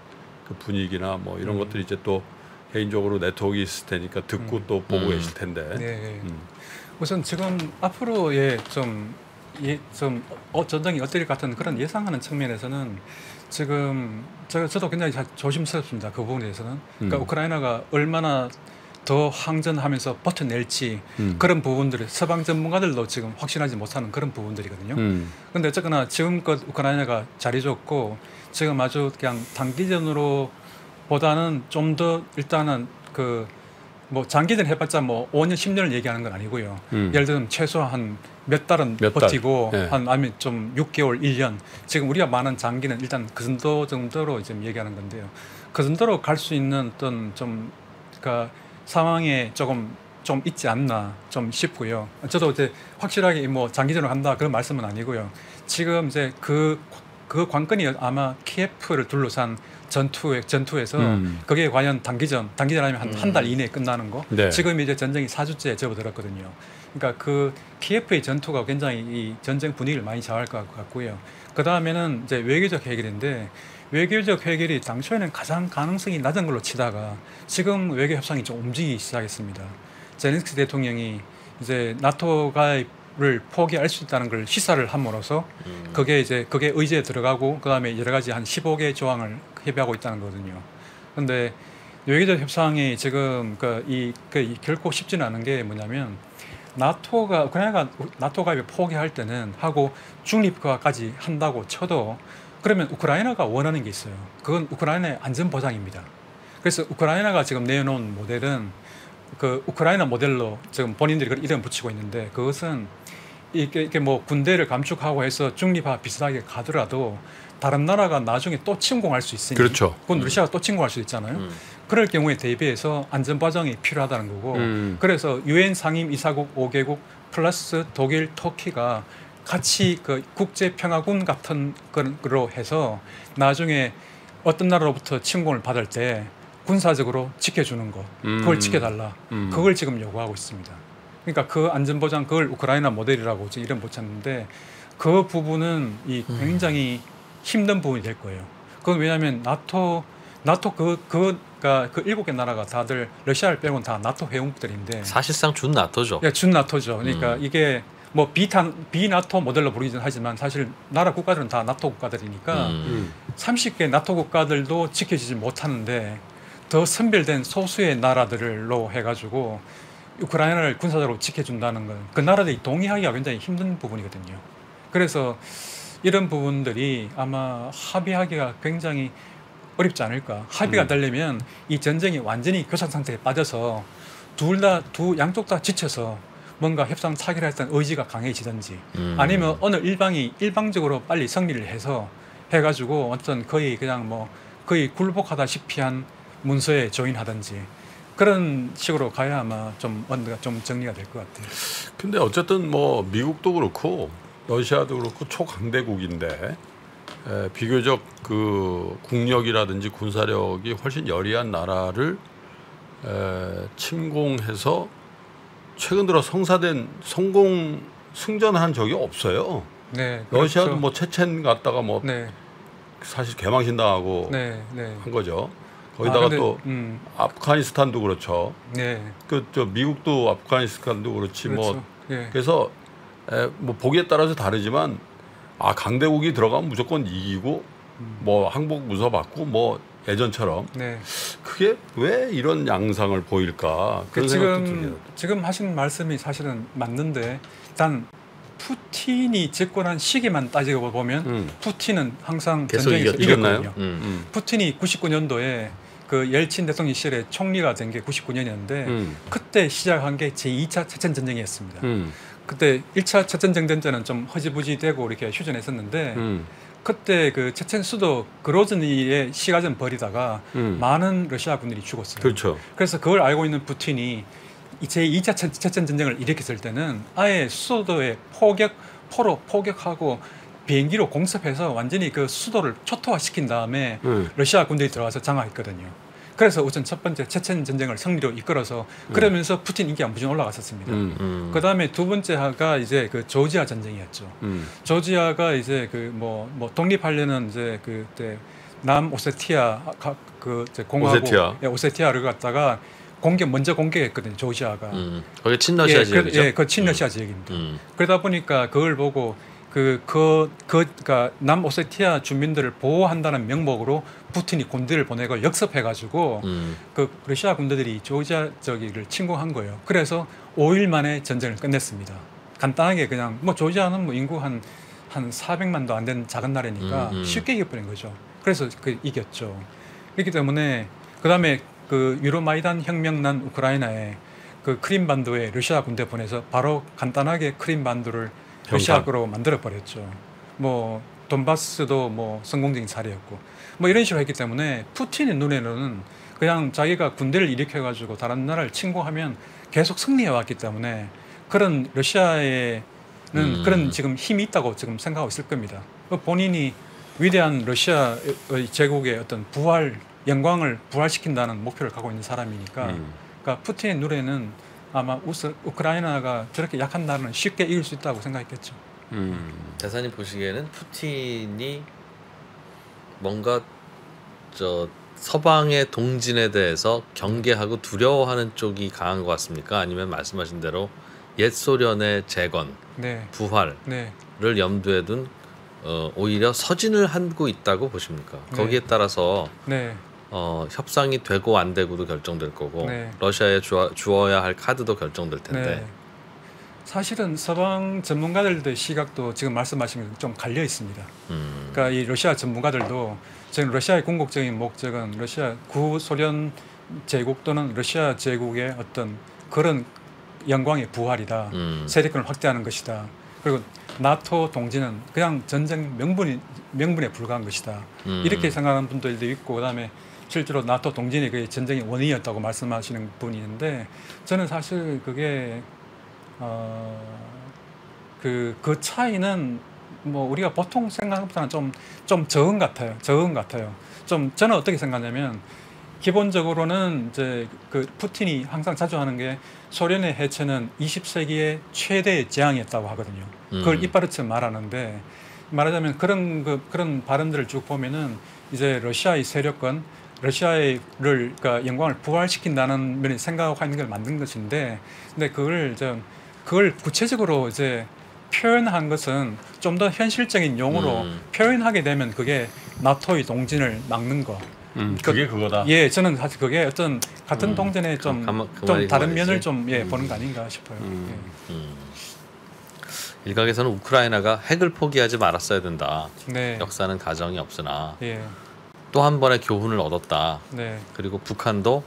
그 분위기나 뭐 이런 음. 것들이 이제 또 개인적으로 네트워크 있을 테니까 듣고 음. 또 보고 음. 계실 텐데. 네. 음. 우선 지금 앞으로의 좀, 예, 좀 어, 전쟁이 어떨 것 같은 그런 예상하는 측면에서는 지금 저, 저도 굉장히 자- 조심스럽습니다. 그 부분에 대해서는. 그러니까 음. 우크라이나가 얼마나 더 항전하면서 버텨낼지 음. 그런 부분들이 서방 전문가들도 지금 확신하지 못하는 그런 부분들이거든요. 음. 근데 어쨌거나 지금껏 우크라이나가 자리 좋고 지금 아주 그냥 단기전으로 보다는 좀 더 일단은 그 뭐 장기전 해봤자 뭐 5년 10년을 얘기하는 건 아니고요. 음. 예를 들면 최소한 몇 달은 몇 달. 버티고 예. 한 아니면 좀 6개월, 1년. 지금 우리가 많은 장기는 일단 그 정도 정도로 지금 얘기하는 건데요. 그 정도로 갈 수 있는 어떤 좀 그러니까 상황에 조금 좀 있지 않나 좀 싶고요. 저도 이제 확실하게 뭐 장기전으로 간다 그런 말씀은 아니고요. 지금 이제 그, 그 관건이 아마 키예프를 둘러싼 전투에, 전투에서 음. 그게 과연 단기전, 단기전 아니면 한 한달 이내에 끝나는 거. 네. 지금 이제 전쟁이 4주째 접어들었거든요. 그러니까 그 키예프의 전투가 굉장히 이 전쟁 분위기를 많이 좌우할 것 같고요. 그 다음에는 이제 외교적 해결인데 외교적 해결이 당초에는 가장 가능성이 낮은 걸로 치다가 지금 외교 협상이 좀 움직이기 시작했습니다. 제렌스키 대통령이 이제 나토 가입을 포기할 수 있다는 걸 시사를 함으로써 그게 이제 그게 의제에 들어가고 그다음에 여러 가지 한 15개 조항을 협의하고 있다는 거거든요. 근데 외교적 협상이 지금 그이 그, 이 결코 쉽지는 않은 게 뭐냐면 나토가 우크라이나가 나토 가입을 포기할 때는 하고 중립화까지 한다고 쳐도 그러면 우크라이나가 원하는 게 있어요. 그건 우크라이나의 안전 보장입니다. 그래서 우크라이나가 지금 내놓은 모델은 그 우크라이나 모델로 지금 본인들이 그 이름 붙이고 있는데 그것은 이게, 이게 뭐 군대를 감축하고 해서 중립화 비슷하게 가더라도 다른 나라가 나중에 또 침공할 수 있으니 그렇죠. 그건 러시아가 또 침공할 수 있잖아요. 음. 그럴 경우에 대비해서 안전 보장이 필요하다는 거고 음. 그래서 유엔 상임 이사국 5개국 플러스 독일, 터키가 같이 그 국제 평화군 같은 거로 해서 나중에 어떤 나라로부터 침공을 받을 때 군사적으로 지켜주는 거 그걸 음. 지켜달라 음. 그걸 지금 요구하고 있습니다. 그러니까 그 안전 보장 그걸 우크라이나 모델이라고 지금 이름 붙였는데 그 부분은 이 음. 굉장히 힘든 부분이 될 거예요. 그건 왜냐하면 나토 나토 그 그가 그 일곱 개 나라가 다들 러시아를 빼고는 다 나토 회원국들인데 사실상 준 나토죠. 예, 준 나토죠. 그러니까 음. 이게 뭐 비탄 비나토 모델로 부르긴 하지만 사실 나라 국가들은 다 나토 국가들이니까 음. 음. 30개 나토 국가들도 지켜지지 못하는데 더 선별된 소수의 나라들로 해가지고 우크라이나를 군사적으로 지켜준다는 건 그 나라들이 동의하기가 굉장히 힘든 부분이거든요. 그래서 이런 부분들이 아마 합의하기가 굉장히 어렵지 않을까. 합의가 음. 되려면 이 전쟁이 완전히 교착 상태에 빠져서 둘 다 두 양쪽 다 지쳐서 뭔가 협상 차결했던 의지가 강해지든지 음. 아니면 어느 일방이 일방적으로 빨리 승리를 해서 해가지고 어떤 거의 그냥 뭐 거의 굴복하다시피 한 문서에 조인하든지 그런 식으로 가야 아마 좀 언어가 좀 정리가 될 것 같아요. 근데 어쨌든 뭐 미국도 그렇고 러시아도 그렇고 초강대국인데 에, 비교적 그 국력이라든지 군사력이 훨씬 열이한 나라를 에, 침공해서 최근 들어 성사된 성공 승전한 적이 없어요. 네, 러시아도 그렇죠. 뭐 체첸 갔다가 뭐 네, 사실 개망신 당하고 네, 네. 한 거죠. 거기다가 아, 근데, 또 음, 아프가니스탄도 그렇죠. 네, 그저 미국도 아프가니스탄도 그렇지 뭐 그렇죠. 예. 그래서 에, 뭐 보기에 따라서 다르지만 아 강대국이 들어가면 무조건 이기고 뭐 항복 무서 받고 뭐 예전처럼 네. 그게 왜 이런 양상을 보일까 그 생각도 지금 들어요. 지금 하신 말씀이 사실은 맞는데 단 푸틴이 집권한 시기만 따지고 보면 음. 푸틴은 항상 전쟁에서. 이겼나요? 이겼거든요. 음. 음. 푸틴이 99년도에 그 옐친 대통령 시절에 총리가 된 게 99년이었는데 음. 그때 시작한 게 제2차 체첸 전쟁이었습니다. 음. 그때 1차 체첸 전쟁 때는 좀 허지부지 되고 이렇게 휴전했었는데 음. 그때 그 체첸 수도 그로즈니에 시가전 벌이다가 음. 많은 러시아 군들이 죽었어요. 그렇죠. 그래서 그걸 알고 있는 푸틴이 제 2차 체- 체첸 전쟁을 일으켰을 때는 아예 수도에 포격 포로 포격하고 비행기로 공습해서 완전히 그 수도를 초토화시킨 다음에 음. 러시아 군들이 들어와서 장악했거든요. 그래서 우선 첫 번째 체첸 전쟁을 승리로 이끌어서 그러면서 푸틴 인기가 무진 올라갔었습니다. 음. 음. 그 다음에 두 번째가 이제 그 조지아 전쟁이었죠. 음. 조지아가 이제 그뭐뭐 독립하려는 이제 그때 남 오세티아 가- 그 공화국 오세티아. 예, 오세티아를 갖다가 공격 먼저 공격했거든요. 조지아가. 음. 거기 친러시아 예, 지역이죠. 그, 예, 그 친러시아 지역입니다. 음. 그러다 보니까 그걸 보고 그, 그, 그, 그니까 남오세티아 주민들을 보호한다는 명목으로 푸틴이 군대를 보내고 역습해가지고 음. 그 러시아 군대들이 조지아 저기를 침공한 거예요. 그래서 5일 만에 전쟁을 끝냈습니다. 간단하게 그냥 뭐 조지아는 뭐 인구 한, 한 400만도 안 되는 작은 나라니까 음, 음. 쉽게 이겨버린 거죠. 그래서 그 이겼죠. 그렇기 때문에 그 다음에 그 유로마이단 혁명 난 우크라이나에 그 크림반도에 러시아 군대 보내서 바로 간단하게 크림반도를 러시아로 만들어 버렸죠. 뭐 돈바스도 뭐 성공적인 사례였고 뭐 이런 식으로 했기 때문에 푸틴의 눈에는 그냥 자기가 군대를 일으켜 가지고 다른 나라를 침공하면 계속 승리해 왔기 때문에 그런 러시아에는 음. 그런 지금 힘이 있다고 지금 생각하고 있을 겁니다. 그 본인이 위대한 러시아의 제국의 어떤 부활 영광을 부활시킨다는 목표를 갖고 있는 사람이니까 음. 그러니까 푸틴의 눈에는 아마 우스, 우크라이나가 저렇게 약한 나라는 쉽게 이길 수 있다고 생각했겠죠. 음. 대사님 보시기에는 푸틴이 뭔가 저 서방의 동진에 대해서 경계하고 두려워하는 쪽이 강한 것 같습니까? 아니면 말씀하신 대로 옛 소련의 재건, 네, 부활을 네, 염두에 둔 어, 오히려 서진을 하고 있다고 보십니까? 네. 거기에 따라서 네, 어, 협상이 되고 안 되고도 결정될 거고 네. 러시아에 주어, 주어야 할 카드도 결정될 텐데 네. 사실은 서방 전문가들의 시각도 지금 말씀하신 것좀 갈려 있습니다. 음, 그러니까 이 러시아 전문가들도 지금 러시아의 궁극적인 목적은 러시아 구소련 제국 또는 러시아 제국의 어떤 그런 영광의 부활이다. 음, 세력권을 확대하는 것이다. 그리고 나토 동지는 그냥 전쟁 명분이 명분에 불과한 것이다. 음, 이렇게 생각하는 분들도 있고 그다음에 실제로 나토 동진이 그게 전쟁의 원인이었다고 말씀하시는 분이 있는데 저는 사실 그게 어그 그 차이는 뭐 우리가 보통 생각하는 것보다는 좀 좀 적은 것 같아요. 적은 것 같아요. 좀 저는 어떻게 생각하냐면 기본적으로는 이제 그 푸틴이 항상 자주 하는 게 소련의 해체는 20세기의 최대의 재앙이었다고 하거든요. 그걸 음. 이빠르쳐 말하는데 말하자면 그런 그 그런 발언들을 쭉 보면은 이제 러시아의 세력권 러시아를 그러니까 영광을 부활시킨다는 면이 생각하고 있는 걸 만든 것인데 근데 그걸 좀 그걸 구체적으로 이제 표현한 것은 좀 더 현실적인 용어로 음. 표현하게 되면 그게 나토의 동진을 막는 거. 음, 그게 그 거다. 예, 저는 사실 그게 어떤 같은 음. 동전의 좀, 그 가마- 그좀그 다른. 면을 좀 예, 음. 보는 거 아닌가 싶어요. 음. 음. 일각에서는 우크라이나가 핵을 포기하지 말았어야 된다. 예. 네. 역사는 가정이 없으나 예. 또 한 번의 교훈을 얻었다. 네. 그리고 북한도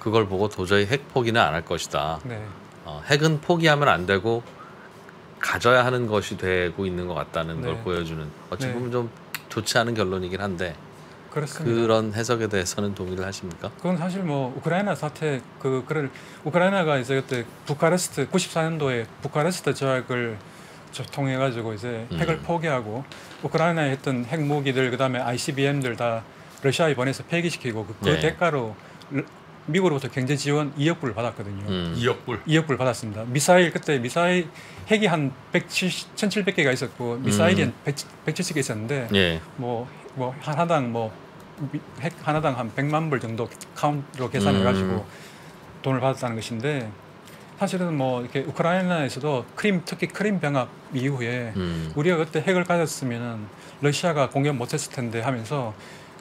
그걸 보고 도저히 핵 포기는 안 할 것이다. 네. 어, 핵은 포기하면 안 되고 가져야 하는 것이 되고 있는 것 같다는 걸 네. 보여주는 어찌 네. 보면 좀 좋지 않은 결론이긴 한데 그렇습니다. 그런 해석에 대해서는 동의를 하십니까? 그건 사실 뭐 우크라이나 사태 그 그를 우크라이나가 이제 그때 부카레스트 94년도에 부카레스트 조약을 저- 통해 가지고 이제 음. 핵을 포기하고 우크라이나에 했던 핵무기들 그다음에 ICBM들 다 러시아에 보내서 폐기시키고 그, 그 네. 대가로 르- 미국으로부터 경제 지원 2억 불을 받았거든요. 음. 2억 불. 2억 불 받았습니다. 미사일 그때 미사일 핵이 한 170, 1,700개가 있었고 미사일이 음. 한 100, 170개 있었는데 예. 뭐, 뭐 하나당 뭐 핵 하나당 한 100만 불 정도 카운트로 계산해 가지고 음. 돈을 받았다는 것인데 사실은 뭐 이렇게 우크라이나에서도 크림 특히 크림 병합 이후에 음. 우리가 그때 핵을 가졌으면은 러시아가 공격 못했을 텐데 하면서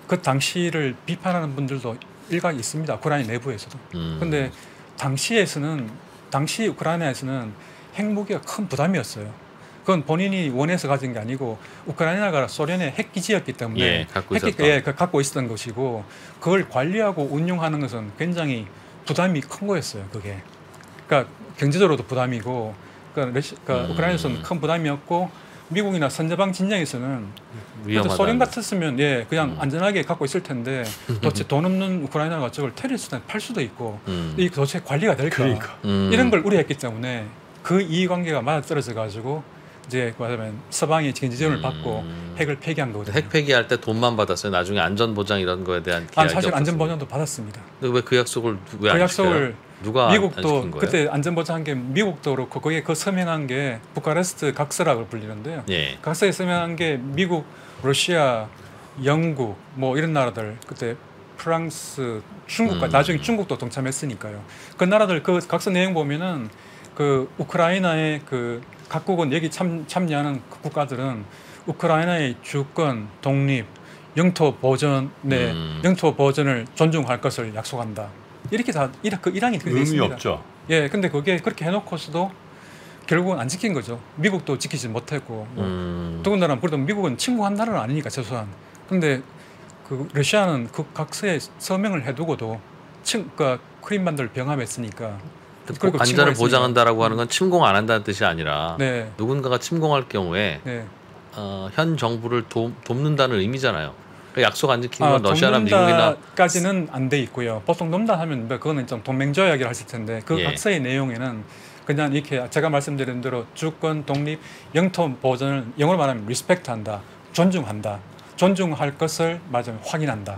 그 당시를 비판하는 분들도 일각이 있습니다. 우크라이나 내부에서도. 음. 근데 당시에서는 당시 우크라이나에서는 핵무기가 큰 부담이었어요. 그건 본인이 원해서 가진 게 아니고 우크라이나가 소련의 핵 기지였기 때문에 예, 갖고 핵 기- 있었던. 예, 그 갖고 있었던 것이고 그걸 관리하고 운용하는 것은 굉장히 부담이 큰 거였어요. 그게 그러니까 경제적으로도 부담이고 그러니까, 러시, 그러니까 음. 우크라이나에서는 큰 부담이었고 미국이나 선제방 진영에서는 위험하다. 소련 같았으면 예 그냥 음. 안전하게 갖고 있을 텐데 도대체 돈 없는 우크라이나가 저걸 테릴 수는 팔 수도 있고 음. 이 도대체 관리가 될까 그러니까. 음. 이런 걸 우려했기 때문에 그 이해관계가 맞아떨어져 가지고 이제 말하자면 서방이 경제지원을 음. 받고 핵을 폐기한 거거든요. 핵 폐기할 때 돈만 받았어요. 나중에 안전 보장 이런 거에 대한 계약이 사실 없었어요. 안전 보장도 받았습니다. 근데 왜 그 약속을 그 왜안 약속을 누가 안 미국도? 그때 안전보장 한 게 미국도 그렇고 거기에 그 서명한 게 부카레스트 각서라고 불리는데요. 예. 각서에 서명한 게 미국, 러시아, 영국 뭐 이런 나라들 그때 프랑스, 중국까 음. 나중에 중국도 동참했으니까요. 그 나라들 그 각서 내용 보면은 그 우크라이나의 그 각국은 여기 참, 참여하는 그 국가들은 우크라이나의 주권, 독립, 영토 보전의 음. 영토 보전을 존중할 것을 약속한다. 이렇게 다그 일항이 그게 돼 의미 있습니다. 없죠. 예, 근데 그게 그렇게 해놓고서도 결국은 안 지킨 거죠. 미국도 지키지 못했고 뭐 음. 더군다나 그래도 미국은 친구한 나라는 아니니까 최소한. 근데 그 러시아는 그 각서에 서명을 해두고도 친, 그 크림반도를 병합했으니까 그리고 안전을. 보장한다라고 하는 건 침공 안 한다는 뜻이 아니라 네, 누군가가 침공할 경우에 네. 어, 현 정부를 도, 돕는다는 의미잖아요. 그러니까 약속 안 지키는 아, 건 러시아나 미국이나 돕는다까지는 안 돼 있고요. 보통 돕다 하면 뭐 그거는 좀 동맹조약이라 하실 텐데 그 예. 각서의 내용에는 그냥 이렇게 제가 말씀드린 대로 주권, 독립, 영토 보전을 영어로 말하면 리스펙트한다, 존중한다, 존중할 것을 말하자면 확인한다.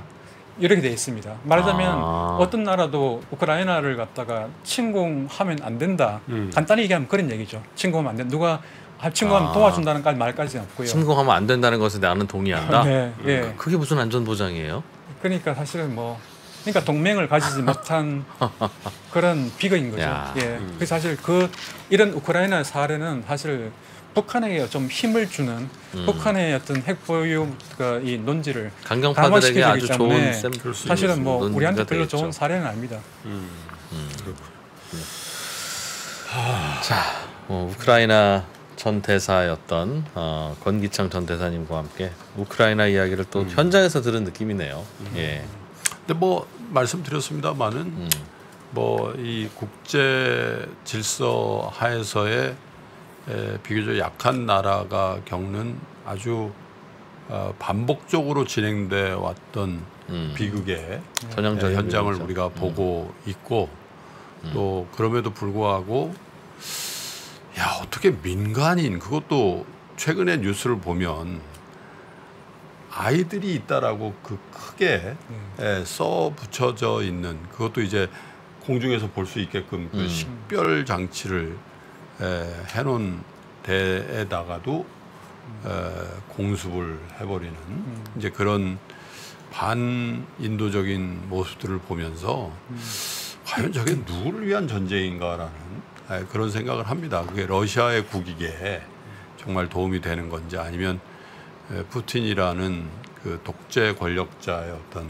이렇게 되어 있습니다. 말하자면 아. 어떤 나라도 우크라이나를 갖다가 침공하면 안 된다. 음. 간단히 얘기하면 그런 얘기죠. 침공하면 안 된다. 누가 침공하면 아. 도와준다는 까지 말까지는 없고요. 침공하면 안 된다는 것에 나는 동의한다. 네, 예. 그- 그게 무슨 안전 보장이에요? 그러니까 사실은 뭐 그러니까 동맹을 가지지 못한 그런 비극인 거죠. 야. 예. 그 사실 그 이런 우크라이나 사례는 사실 북한에게 좀 힘을 주는 음. 북한의 어떤 핵 보유가 이 논지를 강경파들에게 아주 좋은 사실은 뭐 우리한테 별로 되겠죠. 좋은 사례는 아닙니다. 음. 자, 어, 우크라이나 전 대사였던 어, 권기창 전 대사님과 함께 우크라이나 이야기를 또 현장에서 들은 느낌이네요. 예. 근데 뭐 말씀드렸습니다만은 음. 뭐이 국제 질서 하에서의 에, 비교적 약한 나라가 겪는 아주 어, 반복적으로 진행돼 왔던 음. 비극의 전형적인 현장을 비극이죠. 우리가 음. 보고 있고 또 그럼에도 불구하고 야 어떻게 민간인 그것도 최근에 뉴스를 보면 아이들이 있다라고 그 크게 예, 써 붙여져 있는 그것도 이제 공중에서 볼 수 있게끔 그 음. 식별 장치를 에, 해놓은 데에다가도 에, 공습을 해버리는 이제 그런 반인도적인 모습들을 보면서 과연 저게 누구를 위한 전쟁인가라는 에, 그런 생각을 합니다. 그게 러시아의 국익에 정말 도움이 되는 건지 아니면 에, 푸틴이라는 그 독재 권력자의 어떤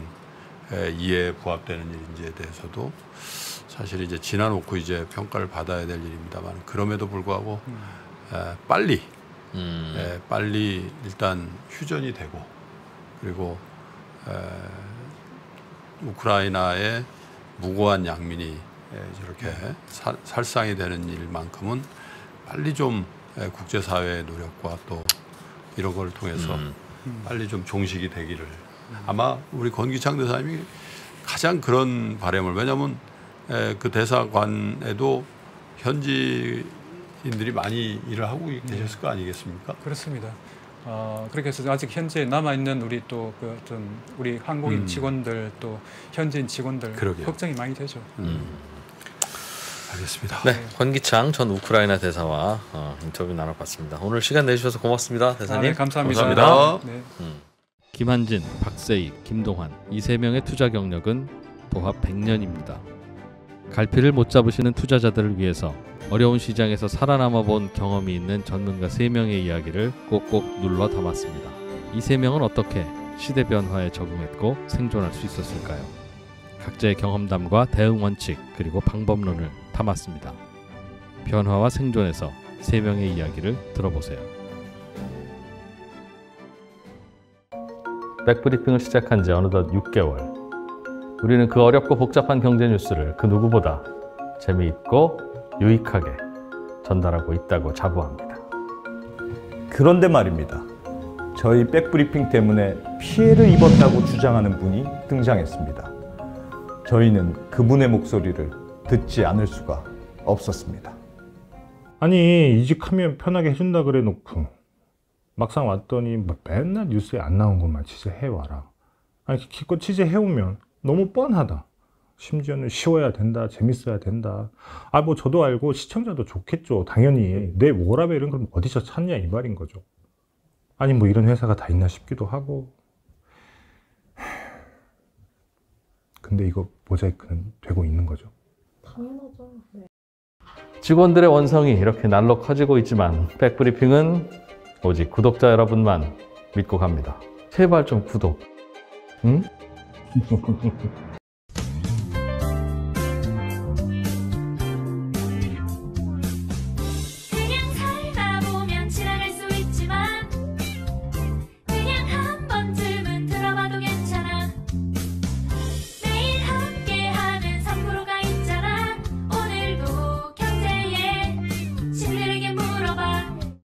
에, 이해에 부합되는 일인지에 대해서도 사실 이제 지나놓고 이제 평가를 받아야 될 일입니다만 그럼에도 불구하고 에, 빨리 음. 에, 빨리 일단 휴전이 되고 그리고 에, 우크라이나의 무고한 양민이 에, 저렇게 살, 살상이 되는 일만큼은 빨리 좀 에, 국제사회의 노력과 또 이런 걸 통해서 음. 빨리 좀 종식이 되기를 아마 우리 권기창 대사님이 가장 그런 바람을 왜냐하면 에, 그 대사관에도 현지인들이 많이 일을 하고 계셨을 거 아니겠습니까? 그렇습니다. 어, 그렇게 해서 아직 현재 남아 있는 우리 또 그 어떤 우리 한국인 음. 직원들 또 현지인 직원들 그러게요. 걱정이 많이 되죠. 음. 알겠습니다. 네, 권기창 전 우크라이나 대사와 어, 인터뷰 나눠봤습니다. 오늘 시간 내주셔서 고맙습니다, 아, 대사님. 네, 감사합니다. 감사합니다. 네. 김한진, 박세익, 김동환 이 세 명의 투자 경력은 도합 100년입니다. 갈피를 못 잡으시는 투자자들을 위해서 어려운 시장에서 살아남아 본 경험이 있는 전문가 3명의 이야기를 꼭꼭 눌러 담았습니다. 이 3명은 어떻게 시대 변화에 적응했고 생존할 수 있었을까요? 각자의 경험담과 대응 원칙 그리고 방법론을 담았습니다. 변화와 생존에서 3명의 이야기를 들어보세요. 백브리핑을 시작한 지 어느덧 6개월. 우리는 그 어렵고 복잡한 경제 뉴스를 그 누구보다 재미있고 유익하게 전달하고 있다고 자부합니다. 그런데 말입니다. 저희 백브리핑 때문에 피해를 입었다고 주장하는 분이 등장했습니다. 저희는 그분의 목소리를 듣지 않을 수가 없었습니다. 아니 이직하면 편하게 해준다 그래 놓고 막상 왔더니 뭐 맨날 뉴스에 안 나온 것만 취재해와라. 아니 기껏 취재해오면 너무 뻔하다. 심지어는 쉬워야 된다 재밌어야 된다. 아 뭐 저도 알고 시청자도 좋겠죠. 당연히 내 워라벨은 그럼 어디서 찾냐 이 말인 거죠. 아니 뭐 이런 회사가 다 있나 싶기도 하고. 근데 이거 모자이크는 되고 있는 거죠 직원들의 원성이 이렇게 날로 커지고 있지만 백브리핑은 오직 구독자 여러분만 믿고 갑니다. 제발 좀 구독. 응?